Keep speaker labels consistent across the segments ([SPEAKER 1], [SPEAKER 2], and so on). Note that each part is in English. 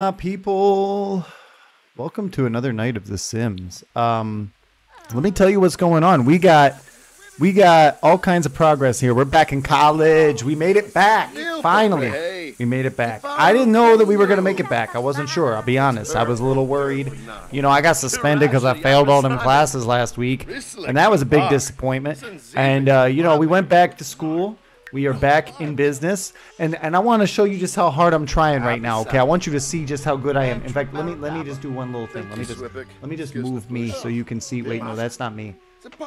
[SPEAKER 1] Uh, people, welcome to another night of The Sims. Um, let me tell you what's going on. We got, we got all kinds of progress here. We're back in college. We made it back. Finally, we made it back. I didn't know that we were gonna make it back. I wasn't sure. I'll be honest. I was a little worried. You know, I got suspended because I failed all them classes last week, and that was a big disappointment. And uh, you know, we went back to school. We are back in business, and and I want to show you just how hard I'm trying right now. Okay, I want you to see just how good I am. In fact, let me let me just do one little thing. Let me just let me just move me so you can see. Wait, no, that's not me.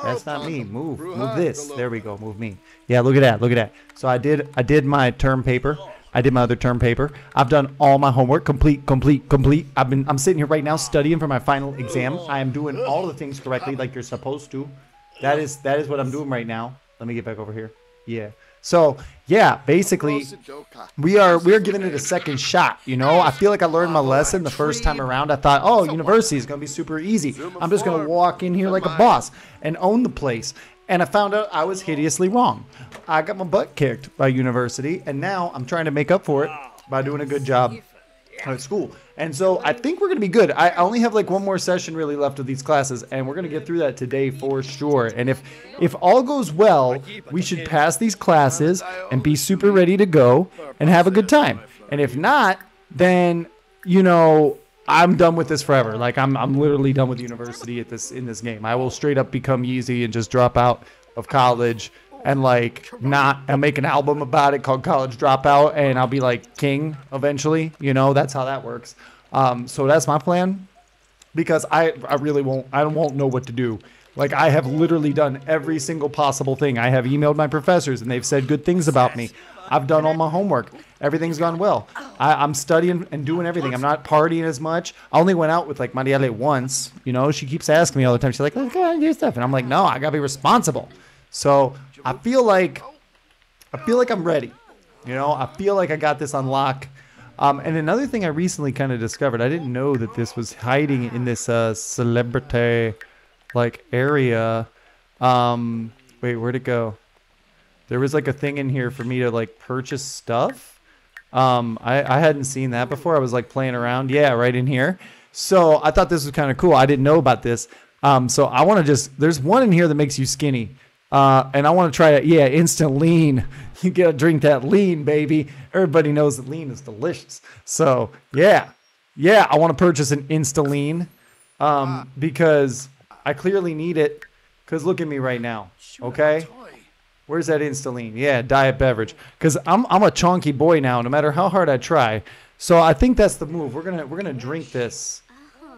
[SPEAKER 1] That's not me. Move, move this. There we go. Move me. Yeah, look at that. Look at that. So I did I did my term paper. I did my other term paper. I've done all my homework, complete, complete, complete. I've been I'm sitting here right now studying for my final exam. I am doing all the things correctly like you're supposed to. That is that is what I'm doing right now. Let me get back over here. Yeah. So yeah, basically, we are we are giving it a second shot. You know, I feel like I learned my lesson the first time around. I thought, oh, university is gonna be super easy. I'm just gonna walk in here like a boss and own the place. And I found out I was hideously wrong. I got my butt kicked by university, and now I'm trying to make up for it by doing a good job at oh, school. And so I think we're going to be good. I only have like one more session really left of these classes, and we're going to get through that today for sure. And if if all goes well, we should pass these classes and be super ready to go and have a good time. And if not, then you know I'm done with this forever. Like I'm I'm literally done with university at this in this game. I will straight up become Yeezy and just drop out of college and like not and make an album about it called College Dropout, and I'll be like king eventually. You know, that's how that works. Um, so that's my plan because I I really won't I won't know what to do. Like I have literally done every single possible thing. I have emailed my professors and they've said good things about me. I've done all my homework. Everything's gone well. I, am studying and doing everything. I'm not partying as much. I only went out with like Marielle once. You know, she keeps asking me all the time. She's like, "Let's go and do stuff," and I'm like, "No, I gotta be responsible." So I feel like I feel like I'm ready. You know, I feel like I got this on lock. Um, and another thing I recently kind of discovered, I didn't know that this was hiding in this uh, celebrity like area. Um, wait, where'd it go? There was like a thing in here for me to like purchase stuff. Um, I, I hadn't seen that before. I was like playing around. Yeah, right in here. So I thought this was kind of cool. I didn't know about this. Um, so I want to just, there's one in here that makes you skinny. Uh, and I want to try it. Yeah, instant lean. You gotta drink that lean, baby. Everybody knows that lean is delicious. So yeah, yeah, I want to purchase an insta lean um, because I clearly need it. Cause look at me right now. Okay, where's that insta lean? Yeah, diet beverage. Cause I'm I'm a chunky boy now. No matter how hard I try. So I think that's the move. We're gonna we're gonna drink this.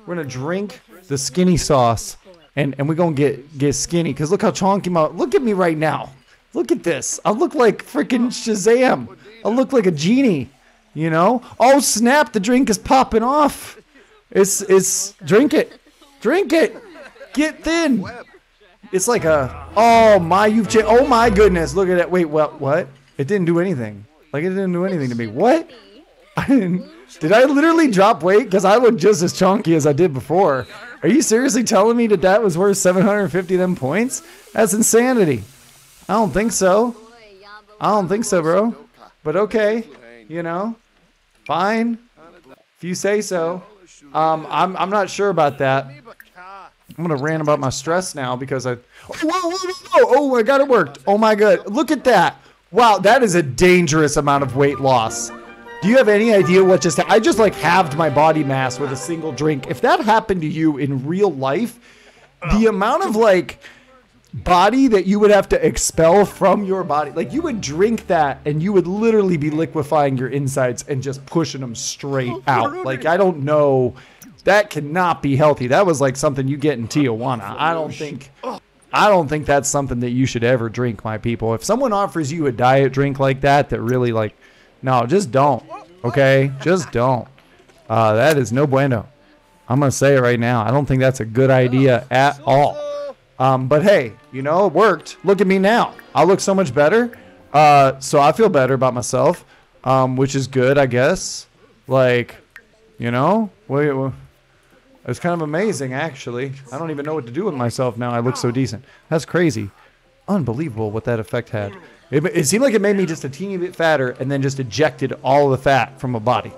[SPEAKER 1] We're gonna drink the skinny sauce and and we're gonna get get skinny because look how chonky my look at me right now. Look at this. I look like freaking Shazam. I look like a genie. You know? Oh snap! The drink is popping off. It's it's drink it, drink it. Get thin. It's like a oh my you've changed. Oh my goodness! Look at that. Wait, what? What? It didn't do anything. Like it didn't do anything to me. What? I didn't. Did I literally drop weight? Because I look just as chunky as I did before. Are you seriously telling me that that was worth 750 them points? That's insanity. I don't think so. I don't think so, bro. But okay, you know, fine. If you say so. Um, I'm I'm not sure about that. I'm gonna rant about my stress now because I. Whoa, whoa, whoa, whoa! Oh, I got it worked. Oh my god! Look at that! Wow, that is a dangerous amount of weight loss. Do you have any idea what just I just like halved my body mass with a single drink. If that happened to you in real life, the amount of like body that you would have to expel from your body, like you would drink that and you would literally be liquefying your insides and just pushing them straight out. Like I don't know, that cannot be healthy. That was like something you get in Tijuana. I don't think I don't think that's something that you should ever drink, my people. If someone offers you a diet drink like that that really like no, just don't. Okay? Just don't. Uh, that is no bueno. I'm going to say it right now. I don't think that's a good idea at all. Um, but hey, you know, it worked. Look at me now. I look so much better. Uh, so I feel better about myself, um, which is good, I guess. Like, you know, it's kind of amazing, actually. I don't even know what to do with myself now. I look so decent. That's crazy. Unbelievable what that effect had. It, it seemed like it made me just a teeny bit fatter and then just ejected all the fat from my body.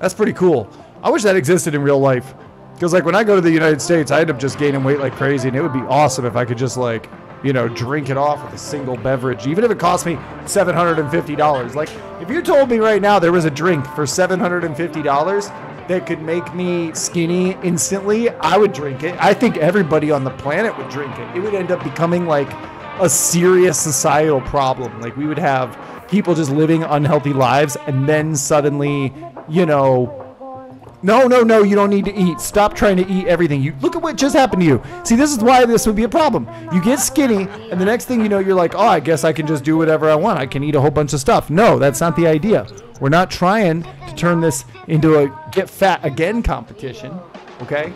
[SPEAKER 1] That's pretty cool. I wish that existed in real life. Because like when I go to the United States, I end up just gaining weight like crazy, and it would be awesome if I could just like, you know, drink it off with a single beverage, even if it cost me seven hundred and fifty dollars. Like if you told me right now there was a drink for seven hundred and fifty dollars that could make me skinny instantly, I would drink it. I think everybody on the planet would drink it. It would end up becoming like a serious societal problem. Like we would have people just living unhealthy lives, and then suddenly, you know no, no, no, you don't need to eat. Stop trying to eat everything. You look at what just happened to you. See, this is why this would be a problem. You get skinny, and the next thing you know, you're like, oh, I guess I can just do whatever I want. I can eat a whole bunch of stuff. No, that's not the idea. We're not trying to turn this into a get fat again competition. Okay?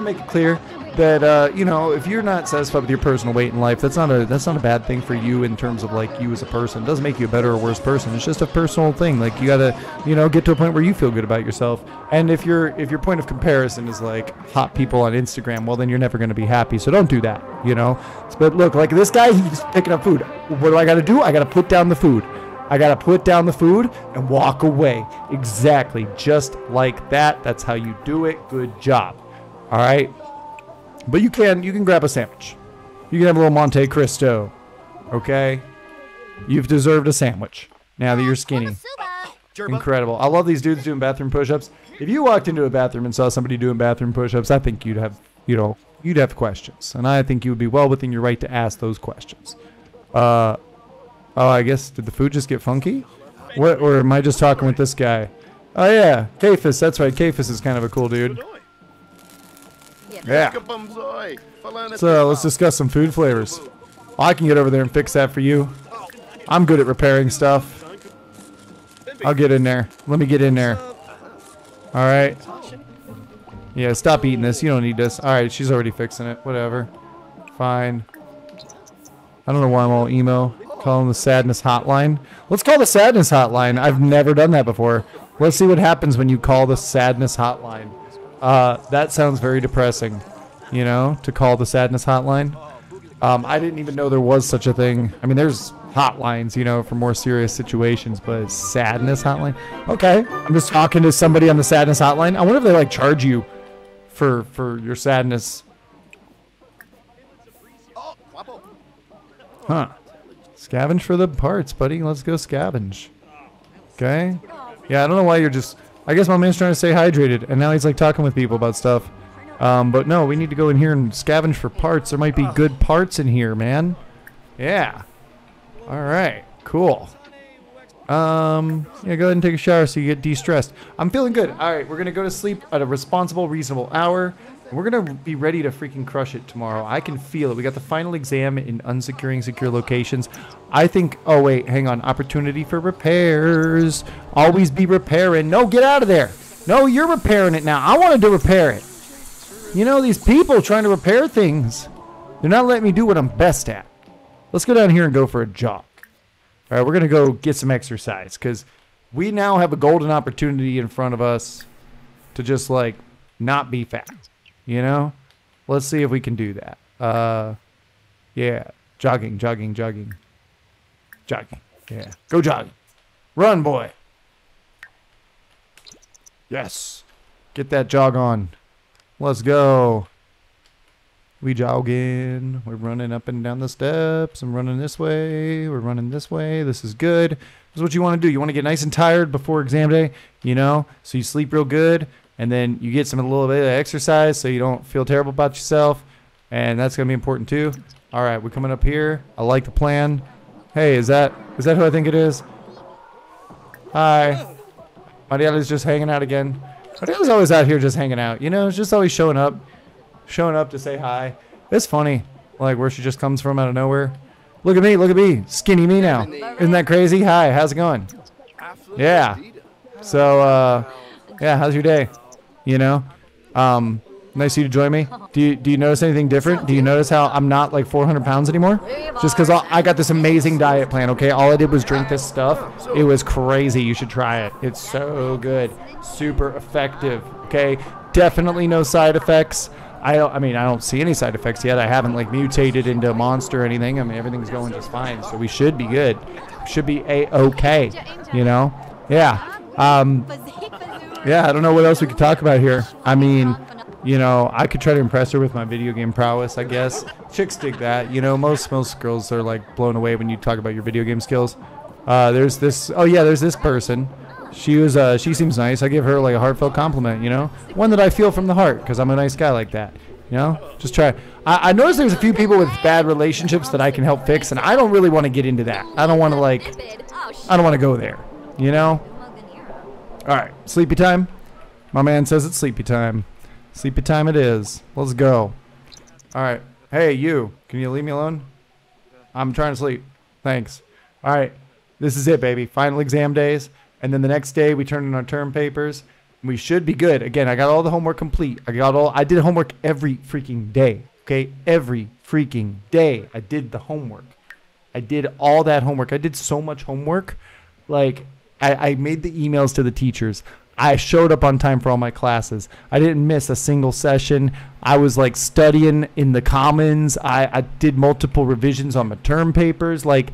[SPEAKER 1] Make it clear that uh, you know if you're not satisfied with your personal weight in life, that's not a that's not a bad thing for you in terms of like you as a person. It doesn't make you a better or worse person. It's just a personal thing. Like you gotta you know get to a point where you feel good about yourself. And if your if your point of comparison is like hot people on Instagram, well then you're never gonna be happy. So don't do that. You know. But look, like this guy, he's picking up food. What do I gotta do? I gotta put down the food. I gotta put down the food and walk away. Exactly, just like that. That's how you do it. Good job. All right. But you can you can grab a sandwich. You can have a little Monte Cristo. Okay? You've deserved a sandwich. Now that you're skinny. Incredible. I love these dudes doing bathroom push-ups. If you walked into a bathroom and saw somebody doing bathroom push-ups, I think you'd have, you know, you'd have questions. And I think you would be well within your right to ask those questions. Uh Oh, I guess did the food just get funky? What or am I just talking with this guy? Oh yeah, Kafis, that's right. Kafis is kind of a cool dude. Yeah. So let's discuss some food flavors. I can get over there and fix that for you. I'm good at repairing stuff. I'll get in there. Let me get in there. All right. Yeah, stop eating this. You don't need this. All right, she's already fixing it. Whatever. Fine. I don't know why I'm all emo. Calling the sadness hotline. Let's call the sadness hotline. I've never done that before. Let's see what happens when you call the sadness hotline. Uh, that sounds very depressing, you know, to call the sadness hotline. Um, I didn't even know there was such a thing. I mean, there's hotlines, you know, for more serious situations, but sadness hotline. Okay, I'm just talking to somebody on the sadness hotline. I wonder if they like charge you for for your sadness. Huh? Scavenge for the parts, buddy. Let's go scavenge. Okay. Yeah, I don't know why you're just I guess my man's trying to stay hydrated, and now he's like talking with people about stuff. Um, but no, we need to go in here and scavenge for parts. There might be good parts in here, man. Yeah. All right. Cool. Um, yeah, go ahead and take a shower so you get de-stressed. I'm feeling good. All right, we're gonna go to sleep at a responsible, reasonable hour. We're gonna be ready to freaking crush it tomorrow. I can feel it. We got the final exam in unsecuring secure locations. I think. Oh wait, hang on. Opportunity for repairs. Always be repairing. No, get out of there. No, you're repairing it now. I wanted to repair it. You know these people trying to repair things. They're not letting me do what I'm best at. Let's go down here and go for a jog. All right, we're gonna go get some exercise because we now have a golden opportunity in front of us to just like not be fat. You know? Let's see if we can do that. Uh, yeah. Jogging, jogging, jogging. Jogging. Yeah. Go jogging. Run, boy. Yes. Get that jog on. Let's go. We jogging. We're running up and down the steps. I'm running this way. We're running this way. This is good. This is what you want to do. You want to get nice and tired before exam day, you know, so you sleep real good and then you get some a little bit of exercise so you don't feel terrible about yourself, and that's gonna be important too. All right, we're coming up here. I like the plan. Hey, is that is that who I think it is? Hi. Mariela's just hanging out again. Mariela's always out here just hanging out. You know, just always showing up, showing up to say hi. It's funny, like where she just comes from out of nowhere. Look at me, look at me, skinny me now. Isn't that crazy? Hi, how's it going? Yeah. So, uh, yeah, how's your day? You know, um, nice of you to join me. Do you do you notice anything different? Do you notice how I'm not like 400 pounds anymore? Just because I got this amazing diet plan. Okay, all I did was drink this stuff. It was crazy. You should try it. It's so good, super effective. Okay, definitely no side effects. I don't, I mean, I don't see any side effects yet. I haven't like mutated into a monster or anything. I mean, everything's going just fine. So we should be good. Should be a okay. You know? Yeah. Um, yeah, I don't know what else we could talk about here. I mean, you know, I could try to impress her with my video game prowess, I guess. Chicks dig that. You know, most most girls are like blown away when you talk about your video game skills. Uh, there's this. Oh yeah, there's this person. She was. Uh, she seems nice. I give her like a heartfelt compliment. You know, one that I feel from the heart because I'm a nice guy like that. You know, just try. I, I noticed there's a few people with bad relationships that I can help fix, and I don't really want to get into that. I don't want to like. I don't want to go there. You know. All right, sleepy time. My man says it's sleepy time. Sleepy time it is. Let's go. All right. Hey, you. Can you leave me alone? I'm trying to sleep. Thanks. All right. This is it, baby. Final exam days. And then the next day, we turn in our term papers. We should be good. Again, I got all the homework complete. I got all, I did homework every freaking day. Okay. Every freaking day. I did the homework. I did all that homework. I did so much homework. Like, I, I made the emails to the teachers. I showed up on time for all my classes. I didn't miss a single session. I was like studying in the commons. I, I did multiple revisions on my term papers. Like,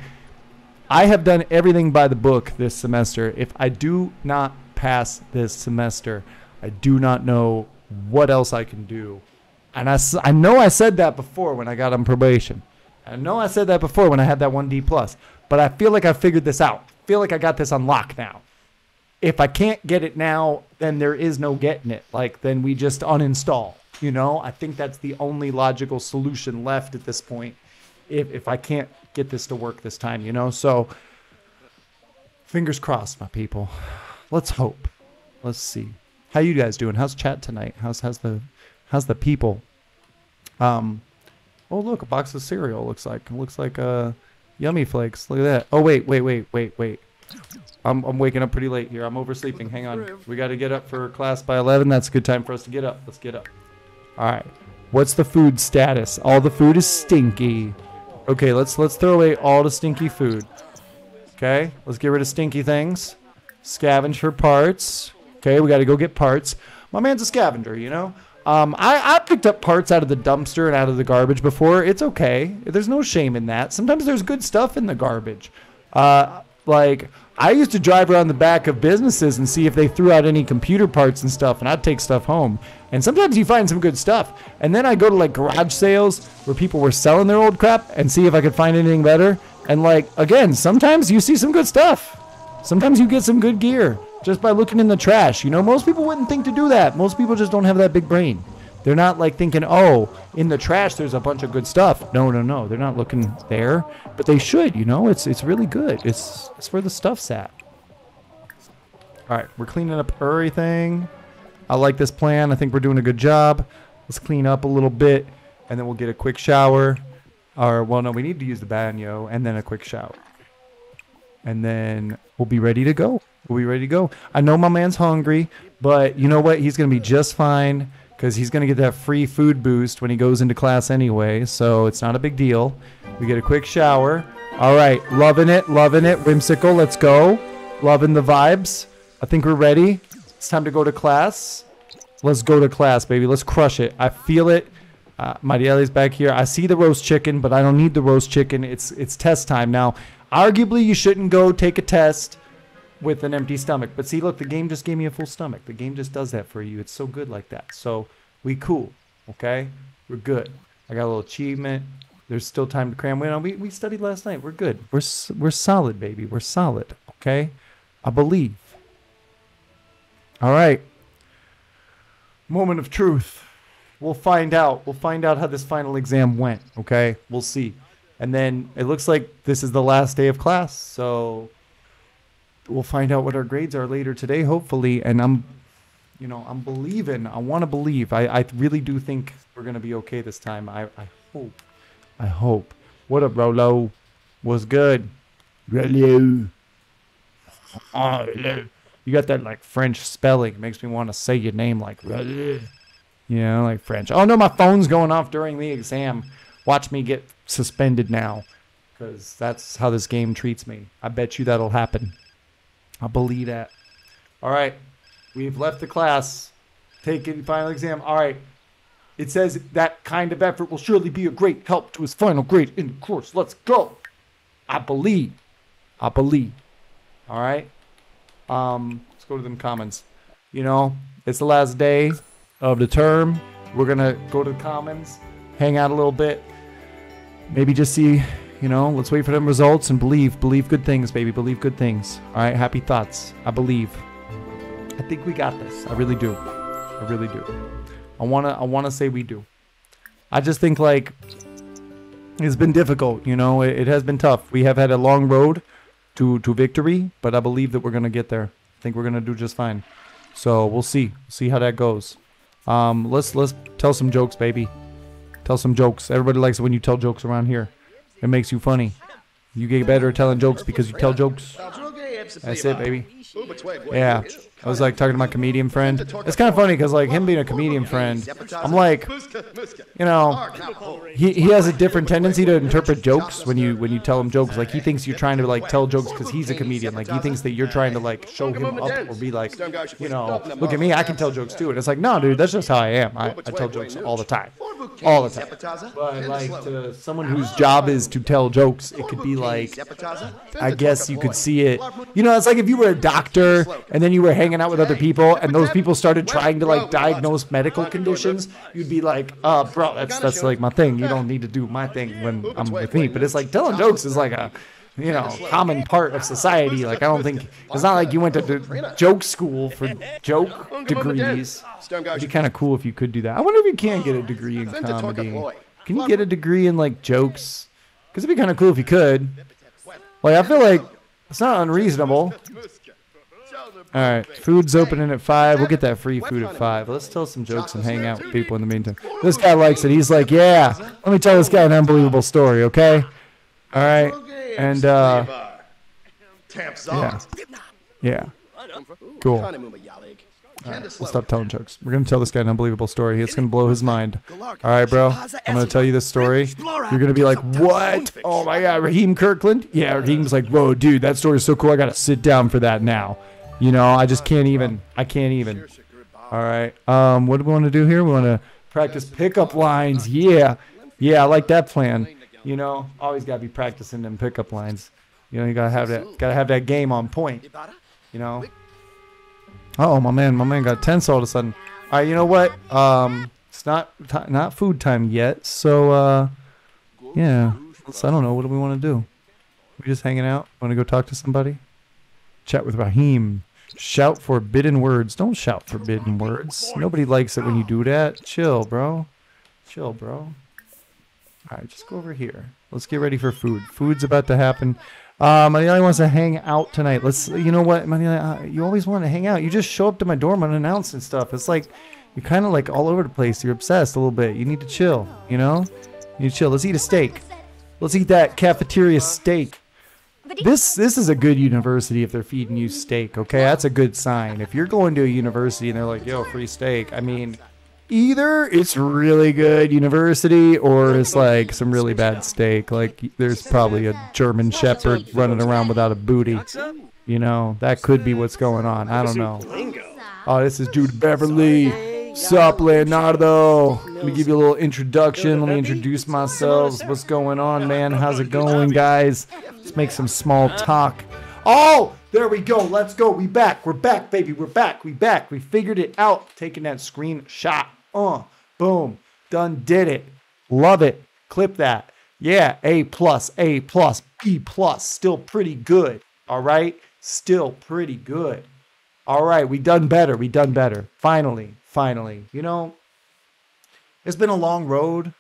[SPEAKER 1] I have done everything by the book this semester. If I do not pass this semester, I do not know what else I can do. And I, I know I said that before when I got on probation. I know I said that before when I had that 1D plus. But I feel like I figured this out feel like I got this on now. If I can't get it now, then there is no getting it. Like, then we just uninstall. You know, I think that's the only logical solution left at this point. If, if I can't get this to work this time, you know? So, fingers crossed, my people. Let's hope. Let's see. How you guys doing? How's chat tonight? How's how's the how's the people? Um, oh look, a box of cereal looks like looks like uh Yummy flakes. Look at that. Oh wait, wait, wait, wait, wait. I'm I'm waking up pretty late here. I'm oversleeping. Hang on. We got to get up for class by 11. That's a good time for us to get up. Let's get up. All right. What's the food status? All the food is stinky. Okay, let's let's throw away all the stinky food. Okay, let's get rid of stinky things. Scavenge for parts. Okay, we got to go get parts. My man's a scavenger, you know. Um, I, I picked up parts out of the dumpster and out of the garbage before. It's okay. There's no shame in that. Sometimes there's good stuff in the garbage. Uh, like I used to drive around the back of businesses and see if they threw out any computer parts and stuff, and I'd take stuff home. And sometimes you find some good stuff. And then I go to like garage sales where people were selling their old crap and see if I could find anything better. And like again, sometimes you see some good stuff. Sometimes you get some good gear just by looking in the trash. You know, most people wouldn't think to do that. Most people just don't have that big brain. They're not like thinking, oh, in the trash there's a bunch of good stuff. No, no, no. They're not looking there, but they should. You know, it's it's really good. It's it's where the stuff's at. All right, we're cleaning up everything. I like this plan. I think we're doing a good job. Let's clean up a little bit, and then we'll get a quick shower. Or well, no, we need to use the banyo and then a quick shower, and then we'll be ready to go. We'll be ready to go. I know my man's hungry, but you know what? He's going to be just fine because he's going to get that free food boost when he goes into class anyway. So it's not a big deal. We get a quick shower. All right. Loving it. Loving it. Whimsical. Let's go. Loving the vibes. I think we're ready. It's time to go to class. Let's go to class, baby. Let's crush it. I feel it. Uh, Marielle's back here. I see the roast chicken, but I don't need the roast chicken. It's it's test time now. Arguably, you shouldn't go take a test with an empty stomach. But see, look, the game just gave me a full stomach. The game just does that for you. It's so good like that. So we cool, okay? We're good. I got a little achievement. There's still time to cram. We, we, we studied last night. We're good. We're, we're solid, baby. We're solid, okay? I believe. All right. Moment of truth. We'll find out. We'll find out how this final exam went, okay? We'll see. And then it looks like this is the last day of class. So we'll find out what our grades are later today, hopefully. And I'm, you know, I'm believing. I want to believe. I, I really do think we're gonna be okay this time. I, I hope. I hope. What up, Rolo? Was good. Rolo. You got that like French spelling. It makes me want to say your name like Rolo. You know, like French. Oh no, my phone's going off during the exam. Watch me get suspended now. Because that's how this game treats me. I bet you that'll happen. I believe that. All right. We've left the class. Taken final exam. All right. It says that kind of effort will surely be a great help to his final grade in the course. Let's go. I believe. I believe. All right. Um, let's go to them comments. You know, it's the last day of the term. We're gonna go to the commons, hang out a little bit, maybe just see. You know, let's wait for them results and believe. Believe good things, baby. Believe good things. All right, happy thoughts. I believe. I think we got this. I really do. I really do. I wanna. I wanna say we do. I just think like it's been difficult. You know, it, it has been tough. We have had a long road to to victory, but I believe that we're gonna get there. I think we're gonna do just fine. So we'll see. See how that goes. Um, let's let's tell some jokes, baby. Tell some jokes. Everybody likes it when you tell jokes around here. It makes you funny. You get better at telling jokes because you tell jokes. That's it, baby. Yeah. I was like talking to my comedian friend. It's kind of funny because like him being a comedian friend, I'm like, you know, he, he has a different tendency to interpret jokes when you when you tell him jokes. Like he thinks you're trying to like tell jokes because he's a comedian. Like he thinks that you're trying to like show him up or be like, you know, look at me, I can tell jokes too. And it's like, no, dude, that's just how I am. I, I tell jokes all the time, all the time. But like to someone whose job is to tell jokes, it could be like, I guess you could see it. You know, it's like if you were a doctor and then you were hanging out with other people and those people started trying to like diagnose medical conditions, you'd be like, uh, bro, that's that's like my thing. You don't need to do my thing when I'm with me. But it's like telling jokes is like a you know, common part of society. Like I don't think it's not like you went to the joke school for joke degrees. It'd be kind of cool if you could do that. I wonder if you can get a degree in comedy. Can you get a degree in like jokes? Because it'd be kind of cool if you could. Like I feel like it's not unreasonable. All right, food's opening at five. We'll get that free food at five. Let's tell some jokes and hang out with people in the meantime. This guy likes it. He's like, yeah. Let me tell this guy an unbelievable story, okay? All right, and uh, yeah, yeah, cool. We'll stop telling jokes. We're gonna tell this guy an unbelievable story. It's gonna blow his mind. All right, bro. I'm gonna tell you this story. You're gonna be like, "What? Oh my God, Raheem Kirkland? Yeah." Raheem's like, "Whoa, dude, that story is so cool. I gotta sit down for that now." You know, I just can't even. I can't even. All right. Um, what do we want to do here? We want to practice pickup lines. Yeah, yeah, I like that plan. You know, always gotta be practicing them pickup lines. You know, you gotta have that. Gotta have that game on point. You know. Oh, my man, my man got tense all of a sudden. All right, you know what? Um, it's not not food time yet, so uh, yeah. So I don't know. What do we want to do? We just hanging out? Want to go talk to somebody? Chat with Raheem. Shout forbidden words. Don't shout forbidden words. Nobody likes it when you do that. Chill, bro. Chill, bro. All right, just go over here. Let's get ready for food. Food's about to happen. Uh, Maniali wants to hang out tonight. Let's. You know what, Maniali? Uh, you always want to hang out. You just show up to my dorm unannounced and stuff. It's like you're kind of like all over the place. You're obsessed a little bit. You need to chill. You know, you chill. Let's eat a steak. Let's eat that cafeteria steak. This this is a good university if they're feeding you steak. Okay, that's a good sign. If you're going to a university and they're like, "Yo, free steak," I mean, either it's really good university or it's like some really bad steak. Like there's probably a German Shepherd running around without a booty. You know, that could be what's going on. I don't know. Oh, this is Jude Beverly. Sup, Leonardo? Let me give you a little introduction. Let me introduce myself. What's going on, man? How's it going, guys? Let's make some small talk. Oh, there we go. Let's go. We back. We're back, baby. We're back. We back. We figured it out. Taking that screenshot. Uh, boom. Done. Did it. Love it. Clip that. Yeah. A plus. A plus. B plus. Still pretty good. All right. Still pretty good. All right. We done better. We done better. Finally. Finally. You know, it's been a long road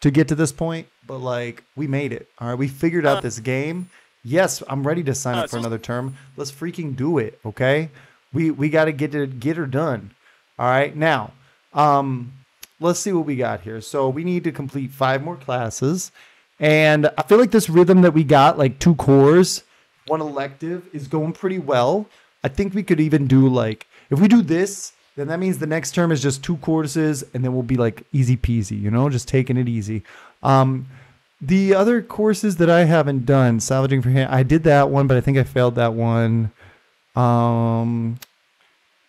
[SPEAKER 1] to get to this point, but like we made it. All right. We figured out this game. Yes, I'm ready to sign up for another term. Let's freaking do it. Okay. We we got to get it get her done. All right. Now, um, let's see what we got here. So we need to complete five more classes. And I feel like this rhythm that we got, like two cores, one elective, is going pretty well. I think we could even do like if we do this, then that means the next term is just two courses, and then we'll be like easy peasy, you know, just taking it easy. Um, the other courses that I haven't done, salvaging for hand, I did that one, but I think I failed that one. Um,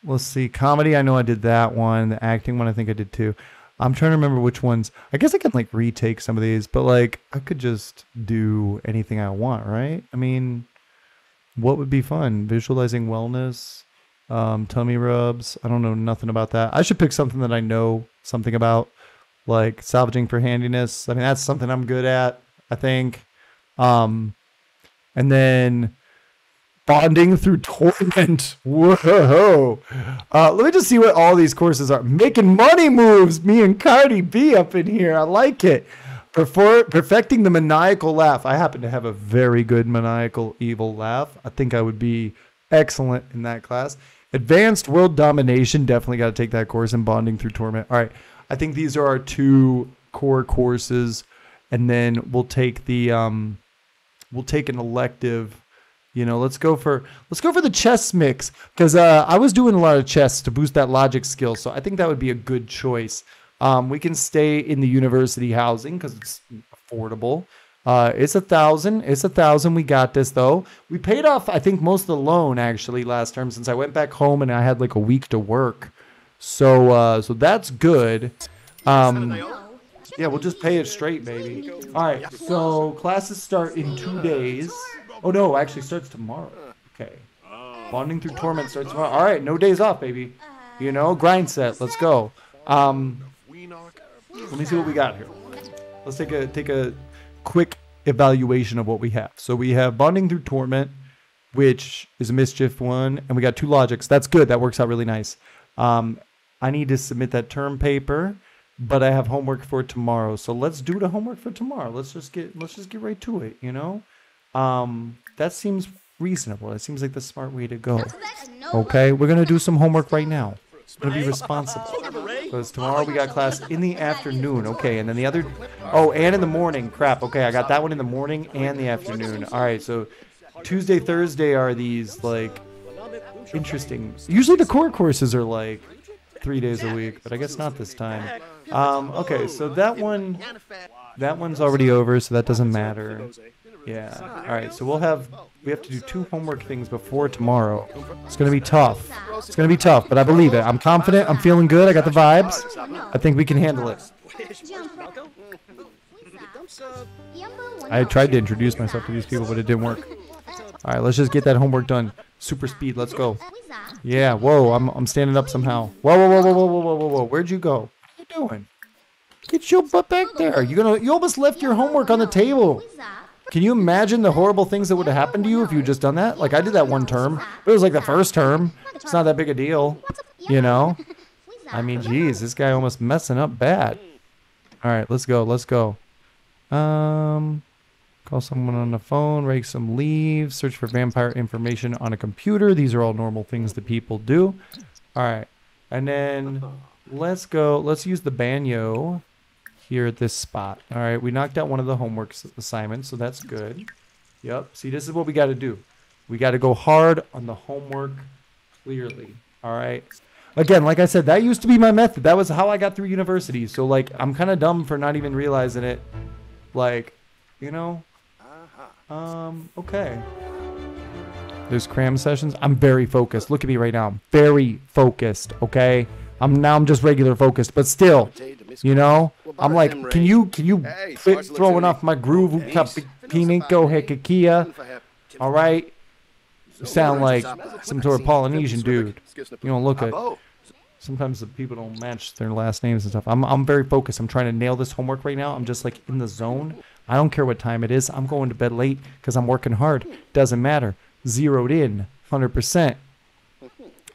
[SPEAKER 1] let's see, comedy. I know I did that one. The acting one, I think I did too. I'm trying to remember which ones. I guess I can like retake some of these, but like I could just do anything I want, right? I mean, what would be fun? Visualizing wellness, Um, tummy rubs. I don't know nothing about that. I should pick something that I know something about, like salvaging for handiness. I mean, that's something I'm good at. I think. Um, and then bonding through torment. Whoa! Uh, let me just see what all these courses are. Making money moves. Me and Cardi B up in here. I like it. Perfor- perfecting the maniacal laugh. I happen to have a very good maniacal evil laugh. I think I would be excellent in that class. Advanced world domination. Definitely got to take that course. And bonding through torment. All right. I think these are our two core courses, and then we'll take the um, we'll take an elective. You know, let's go for let's go for the chess mix because uh, I was doing a lot of chess to boost that logic skill, so I think that would be a good choice. Um, we can stay in the university housing because it's affordable. Uh, it's a thousand. It's a thousand. We got this though. We paid off, I think, most of the loan actually last term since I went back home and I had like a week to work. So, uh, so that's good. Um, yeah, we'll just pay it straight, baby. All right. So classes start in two days. Oh no, actually starts tomorrow. Okay. Bonding through torment starts tomorrow. All right, no days off, baby. You know, grind set. Let's go. Um, let me see what we got here. Let's take a take a quick evaluation of what we have. So we have bonding through torment, which is a mischief one, and we got two logics. That's good. That works out really nice. Um, I need to submit that term paper, but I have homework for tomorrow. So let's do the homework for tomorrow. Let's just get let's just get right to it. You know, um, that seems reasonable. It seems like the smart way to go. Okay, we're gonna do some homework right now. We're gonna be responsible. Because tomorrow we got class in the afternoon. Okay, and then the other oh, and in the morning. Crap. Okay, I got that one in the morning and the afternoon. All right, so Tuesday, Thursday are these like interesting. Usually the core courses are like three days a week, but I guess not this time. Um, okay, so that one, that one's already over, so that doesn't matter. Yeah. All right. So we'll have we have to do two homework things before tomorrow. It's going to be tough. It's going to be tough, but I believe it. I'm confident. I'm feeling good. I got the vibes. I think we can handle it. I tried to introduce myself to these people, but it didn't work. All right, let's just get that homework done. Super speed. Let's go. Yeah. Whoa. I'm, I'm standing up somehow. Whoa, whoa, whoa, whoa, whoa, whoa, whoa, whoa. Where'd you go? What are you doing? Get your butt back there. You gonna? You almost left your homework on the table. Can you imagine the horrible things that would have happened to you if you just done that? Like I did that one term. but It was like the first term. It's not that big a deal, you know. I mean, geez, this guy almost messing up bad. All right, let's go. Let's go. Um, call someone on the phone, rake some leaves, search for vampire information on a computer. These are all normal things that people do. All right, and then let's go. Let's use the banyo here at this spot. All right, we knocked out one of the homework assignments, so that's good. Yep. See, this is what we got to do. We got to go hard on the homework clearly. All right. Again, like I said, that used to be my method. That was how I got through university. So like, I'm kind of dumb for not even realizing it. Like, you know. Um. Okay. There's cram sessions. I'm very focused. Look at me right now. I'm very focused. Okay. I'm now. I'm just regular focused, but still, you know. I'm like, can you can you quit throwing off my groove Pininko Hekakia? All right. Sound like some sort of Polynesian dude. You don't look at it. Sometimes the people don't match their last names and stuff. I'm I'm very focused. I'm trying to nail this homework right now. I'm just like in the zone. I don't care what time it is. I'm going to bed late because I'm working hard. Doesn't matter. Zeroed in, hundred percent.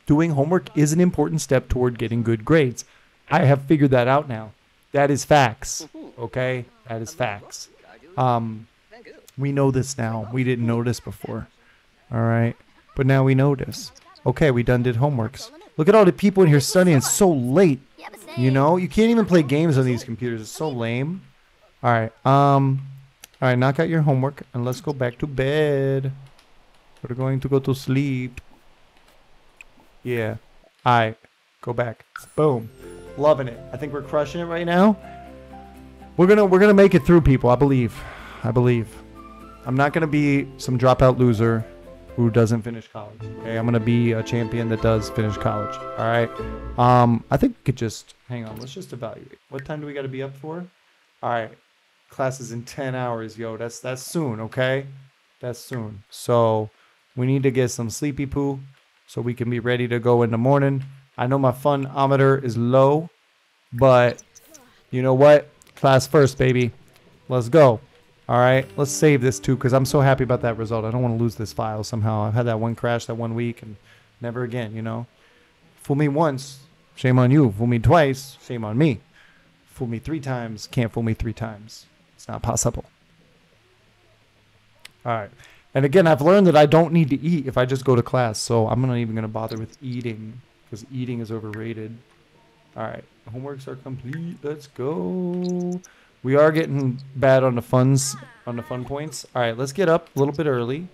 [SPEAKER 1] Doing homework is an important step toward getting good grades. I have figured that out now. That is facts. Okay? That is facts. Um, we know this now. We didn't know this before. All right? But now we know this. Okay, we done did homeworks. Look at all the people in here studying. So late. You know? You can't even play games on these computers. It's so lame. All right. Um, all right, knock out your homework and let's go back to bed. We're going to go to sleep. Yeah. All right. Go back. Boom. Loving it. I think we're crushing it right now. We're gonna we're gonna make it through, people. I believe. I believe. I'm not gonna be some dropout loser who doesn't finish college. Okay, I'm gonna be a champion that does finish college. All right. Um, I think we could just hang on. Let's just evaluate. What time do we got to be up for? All right. Classes in 10 hours, yo. That's that's soon. Okay, that's soon. So we need to get some sleepy poo so we can be ready to go in the morning. I know my funometer is low, but you know what? Class first, baby. Let's go. All right, let's save this too because I'm so happy about that result. I don't want to lose this file somehow. I've had that one crash that one week and never again, you know. Fool me once, shame on you. Fool me twice, shame on me. Fool me three times, can't fool me three times. It's not possible. All right. And again, I've learned that I don't need to eat if I just go to class. So I'm not even going to bother with eating because eating is overrated. All right. Homeworks are complete. Let's go. We are getting bad on the funds, on the fun points. All right. Let's get up a little bit early.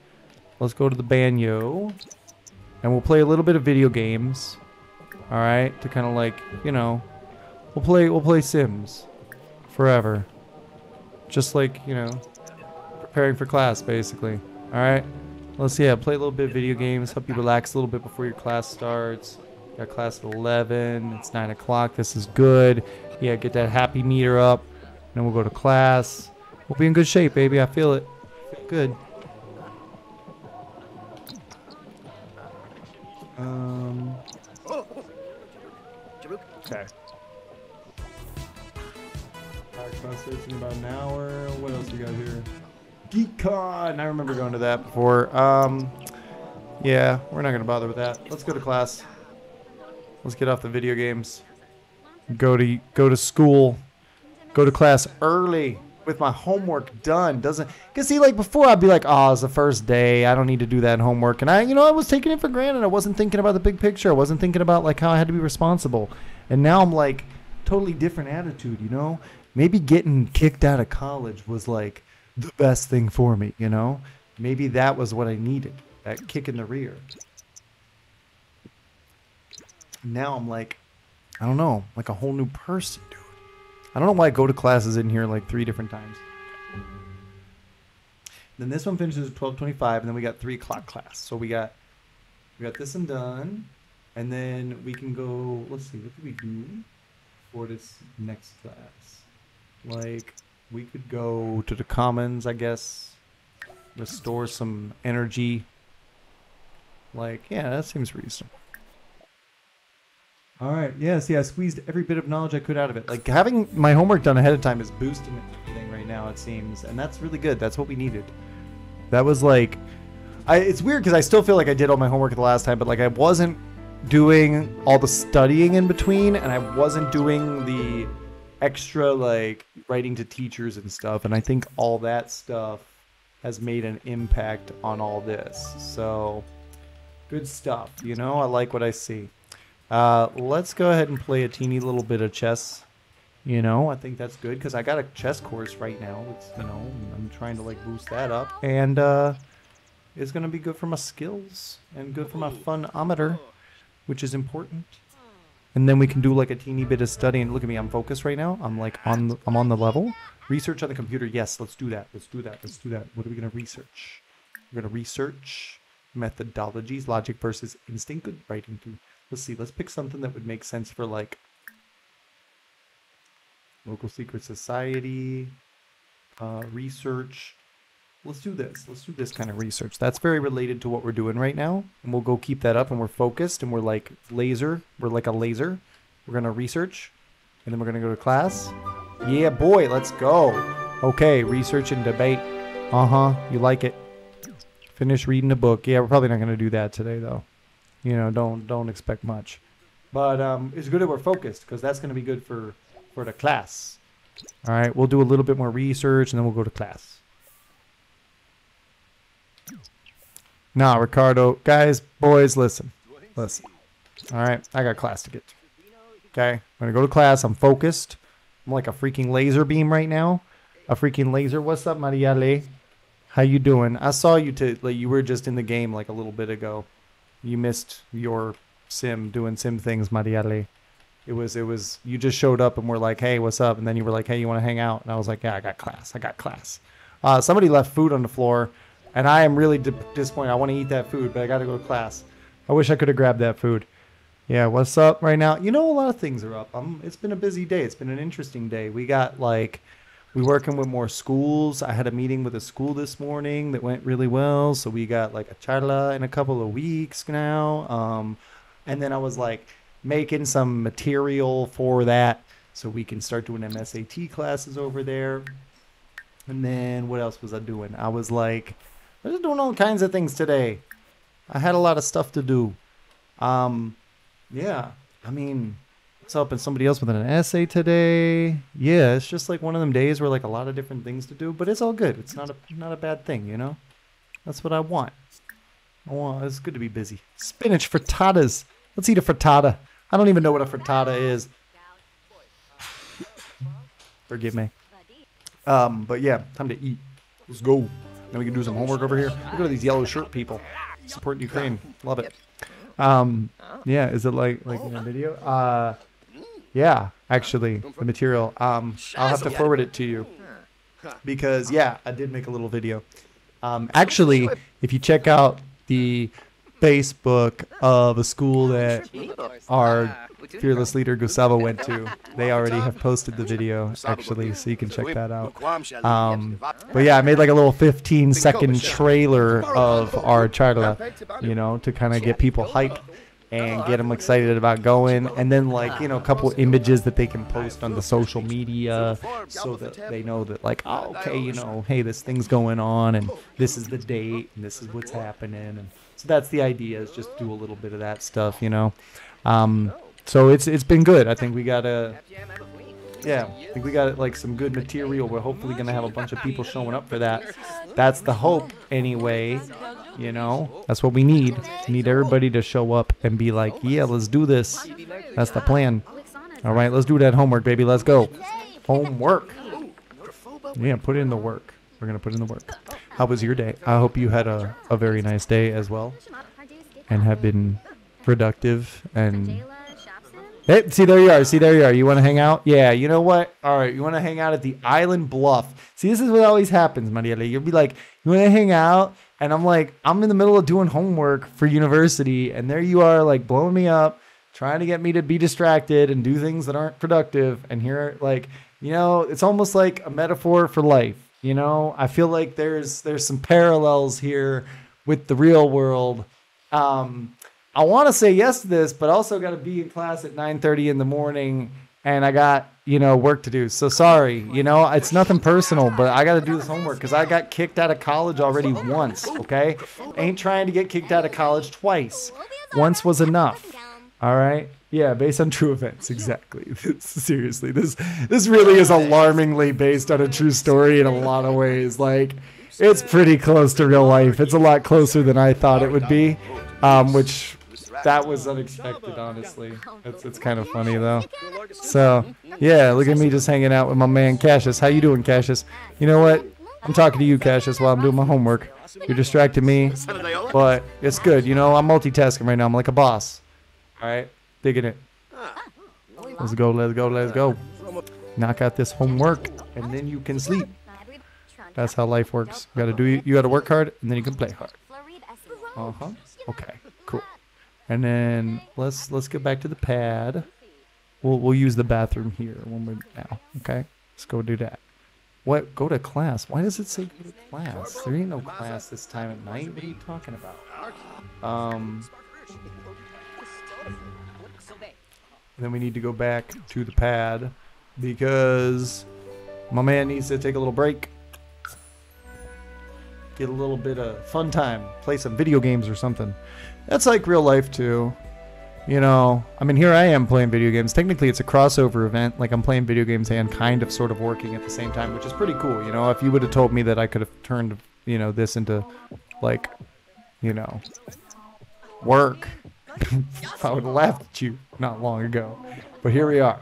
[SPEAKER 1] Let's go to the banyo. And we'll play a little bit of video games. All right. To kind of like, you know, we'll play, we'll play Sims forever. Just like, you know, preparing for class, basically. All right. Let's yeah, play a little bit of video games, help you relax a little bit before your class starts. Got class at 11. It's 9 o'clock. This is good. Yeah, get that happy meter up. Then we'll go to class. We'll be in good shape, baby. I feel it. Good. Um. Okay. Class in about an hour. What else we got here? GeekCon. I remember going to that before. Um, yeah, we're not gonna bother with that. Let's go to class. Let's get off the video games. Go to go to school. Go to class early with my homework done. Doesn't cause see like before I'd be like, oh, it's the first day. I don't need to do that homework. And I, you know, I was taking it for granted. I wasn't thinking about the big picture. I wasn't thinking about like how I had to be responsible. And now I'm like totally different attitude. You know, maybe getting kicked out of college was like the best thing for me, you know? Maybe that was what I needed, that kick in the rear. Now I'm like, I don't know, like a whole new person, dude. I don't know why I go to classes in here like three different times. Then this one finishes at 12:25, and then we got three o'clock class. So we got we got this one done, and then we can go. Let's see, what do we do for this next class? Like we could go to the commons, I guess. Restore some energy. Like, yeah, that seems reasonable. All right. Yeah. See, I squeezed every bit of knowledge I could out of it. Like having my homework done ahead of time is boosting everything right now. It seems, and that's really good. That's what we needed. That was like, I. It's weird because I still feel like I did all my homework the last time, but like I wasn't doing all the studying in between, and I wasn't doing the extra like writing to teachers and stuff and i think all that stuff has made an impact on all this so good stuff you know i like what i see uh, let's go ahead and play a teeny little bit of chess you know i think that's good because i got a chess course right now it's you know i'm trying to like boost that up and uh it's going to be good for my skills and good for my funometer which is important and then we can do like a teeny bit of studying. And look at me, I'm focused right now. I'm like on, the, I'm on the level. Research on the computer. Yes, let's do that. Let's do that. Let's do that. What are we gonna research? We're gonna research methodologies, logic versus instinct. Good writing too. Let's see. Let's pick something that would make sense for like local secret society, uh, research. Let's do this. Let's do this kind of research. That's very related to what we're doing right now. And we'll go keep that up and we're focused and we're like laser. We're like a laser. We're going to research and then we're going to go to class. Yeah, boy, let's go. Okay, research and debate. Uh huh. You like it. Finish reading a book. Yeah, we're probably not going to do that today though. You know, don't don't expect much. But um, it's good that we're focused because that's going to be good for for the class. All right, we'll do a little bit more research and then we'll go to class. Nah, Ricardo. Guys, boys, listen. Listen. All right, I got class to get to. Okay, I'm to go to class. I'm focused. I'm like a freaking laser beam right now. A freaking laser. What's up, Mariale? How you doing? I saw you to like you were just in the game like a little bit ago. You missed your sim doing sim things, Mariale. It was it was you just showed up and we're like, "Hey, what's up?" And then you were like, "Hey, you want to hang out?" And I was like, "Yeah, I got class. I got class." Uh, somebody left food on the floor and I am really di- disappointed. I want to eat that food, but I got to go to class. I wish I could have grabbed that food. Yeah, what's up right now? You know, a lot of things are up. Um, it's been a busy day. It's been an interesting day. We got like, we working with more schools. I had a meeting with a school this morning that went really well. So we got like a charla in a couple of weeks now. Um, and then I was like making some material for that so we can start doing MSAT classes over there. And then what else was I doing? I was like, I was doing all kinds of things today. I had a lot of stuff to do. Um, yeah, I mean, up? And somebody else with an essay today. Yeah, it's just like one of them days where like a lot of different things to do, but it's all good. It's not a not a bad thing, you know. That's what I want. I want. It's good to be busy. Spinach frittatas. Let's eat a frittata. I don't even know what a frittata is. Forgive me. Um, but yeah, time to eat. Let's go. Then we can do some homework over here. Look at these yellow shirt people supporting Ukraine. Love it. Um, yeah, is it like like in a video? Uh, yeah, actually, the material. Um, I'll have to forward it to you because yeah, I did make a little video. Um, actually, if you check out the Facebook of a school that our fearless leader Gustavo went to. They already have posted the video actually, so you can check that out. Um, but yeah, I made like a little 15 second trailer of our charla, you know, to kind of get people hyped and get them excited about going and then like you know a couple images that they can post on the social media so that they know that like oh, okay you know hey this thing's going on and this is the date and this is what's happening and so that's the idea is just do a little bit of that stuff you know um, so it's it's been good. I think we got a yeah, I think we got like some good material. We're hopefully gonna have a bunch of people showing up for that. That's the hope, anyway. You know, that's what we need. We need everybody to show up and be like, yeah, let's do this. That's the plan. All right, let's do that homework, baby. Let's go. Homework. Yeah, put in the work. We're gonna put in the work. How was your day? I hope you had a, a very nice day as well, and have been productive and Hey, see, there you are. See, there you are. You want to hang out? Yeah, you know what? All right, you want to hang out at the Island Bluff. See, this is what always happens, Mariela. You'll be like, you want to hang out? And I'm like, I'm in the middle of doing homework for university, and there you are, like, blowing me up, trying to get me to be distracted and do things that aren't productive. And here, like, you know, it's almost like a metaphor for life. You know, I feel like there's there's some parallels here with the real world. Um, I want to say yes to this, but also got to be in class at 9:30 in the morning, and I got you know work to do. So sorry, you know it's nothing personal, but I got to do this homework because I got kicked out of college already once. Okay, ain't trying to get kicked out of college twice. Once was enough. All right. Yeah, based on true events, exactly. Seriously, this this really is alarmingly based on a true story in a lot of ways. Like, it's pretty close to real life. It's a lot closer than I thought it would be, um, which that was unexpected, honestly. It's it's kind of funny though. So yeah, look at me just hanging out with my man Cassius. How you doing, Cassius? You know what? I'm talking to you, Cassius, while I'm doing my homework. You're distracting me, but it's good. You know, I'm multitasking right now. I'm like a boss. All right, digging it. Let's go. Let's go. Let's go. Knock out this homework, and then you can sleep. That's how life works. You gotta do. You gotta work hard, and then you can play hard. Uh huh. Okay. And then let's let's get back to the pad. We'll we'll use the bathroom here when we're now. Okay, let's go do that. What? Go to class? Why does it say go to class? There ain't no class this time at night. What are you talking about? Um. Then we need to go back to the pad because my man needs to take a little break. Get a little bit of fun time. Play some video games or something. That's like real life too. You know, I mean, here I am playing video games. Technically, it's a crossover event. Like I'm playing video games and kind of sort of working at the same time, which is pretty cool. You know, if you would have told me that I could have turned, you know, this into like, you know, work, I would have laughed at you not long ago. But here we are.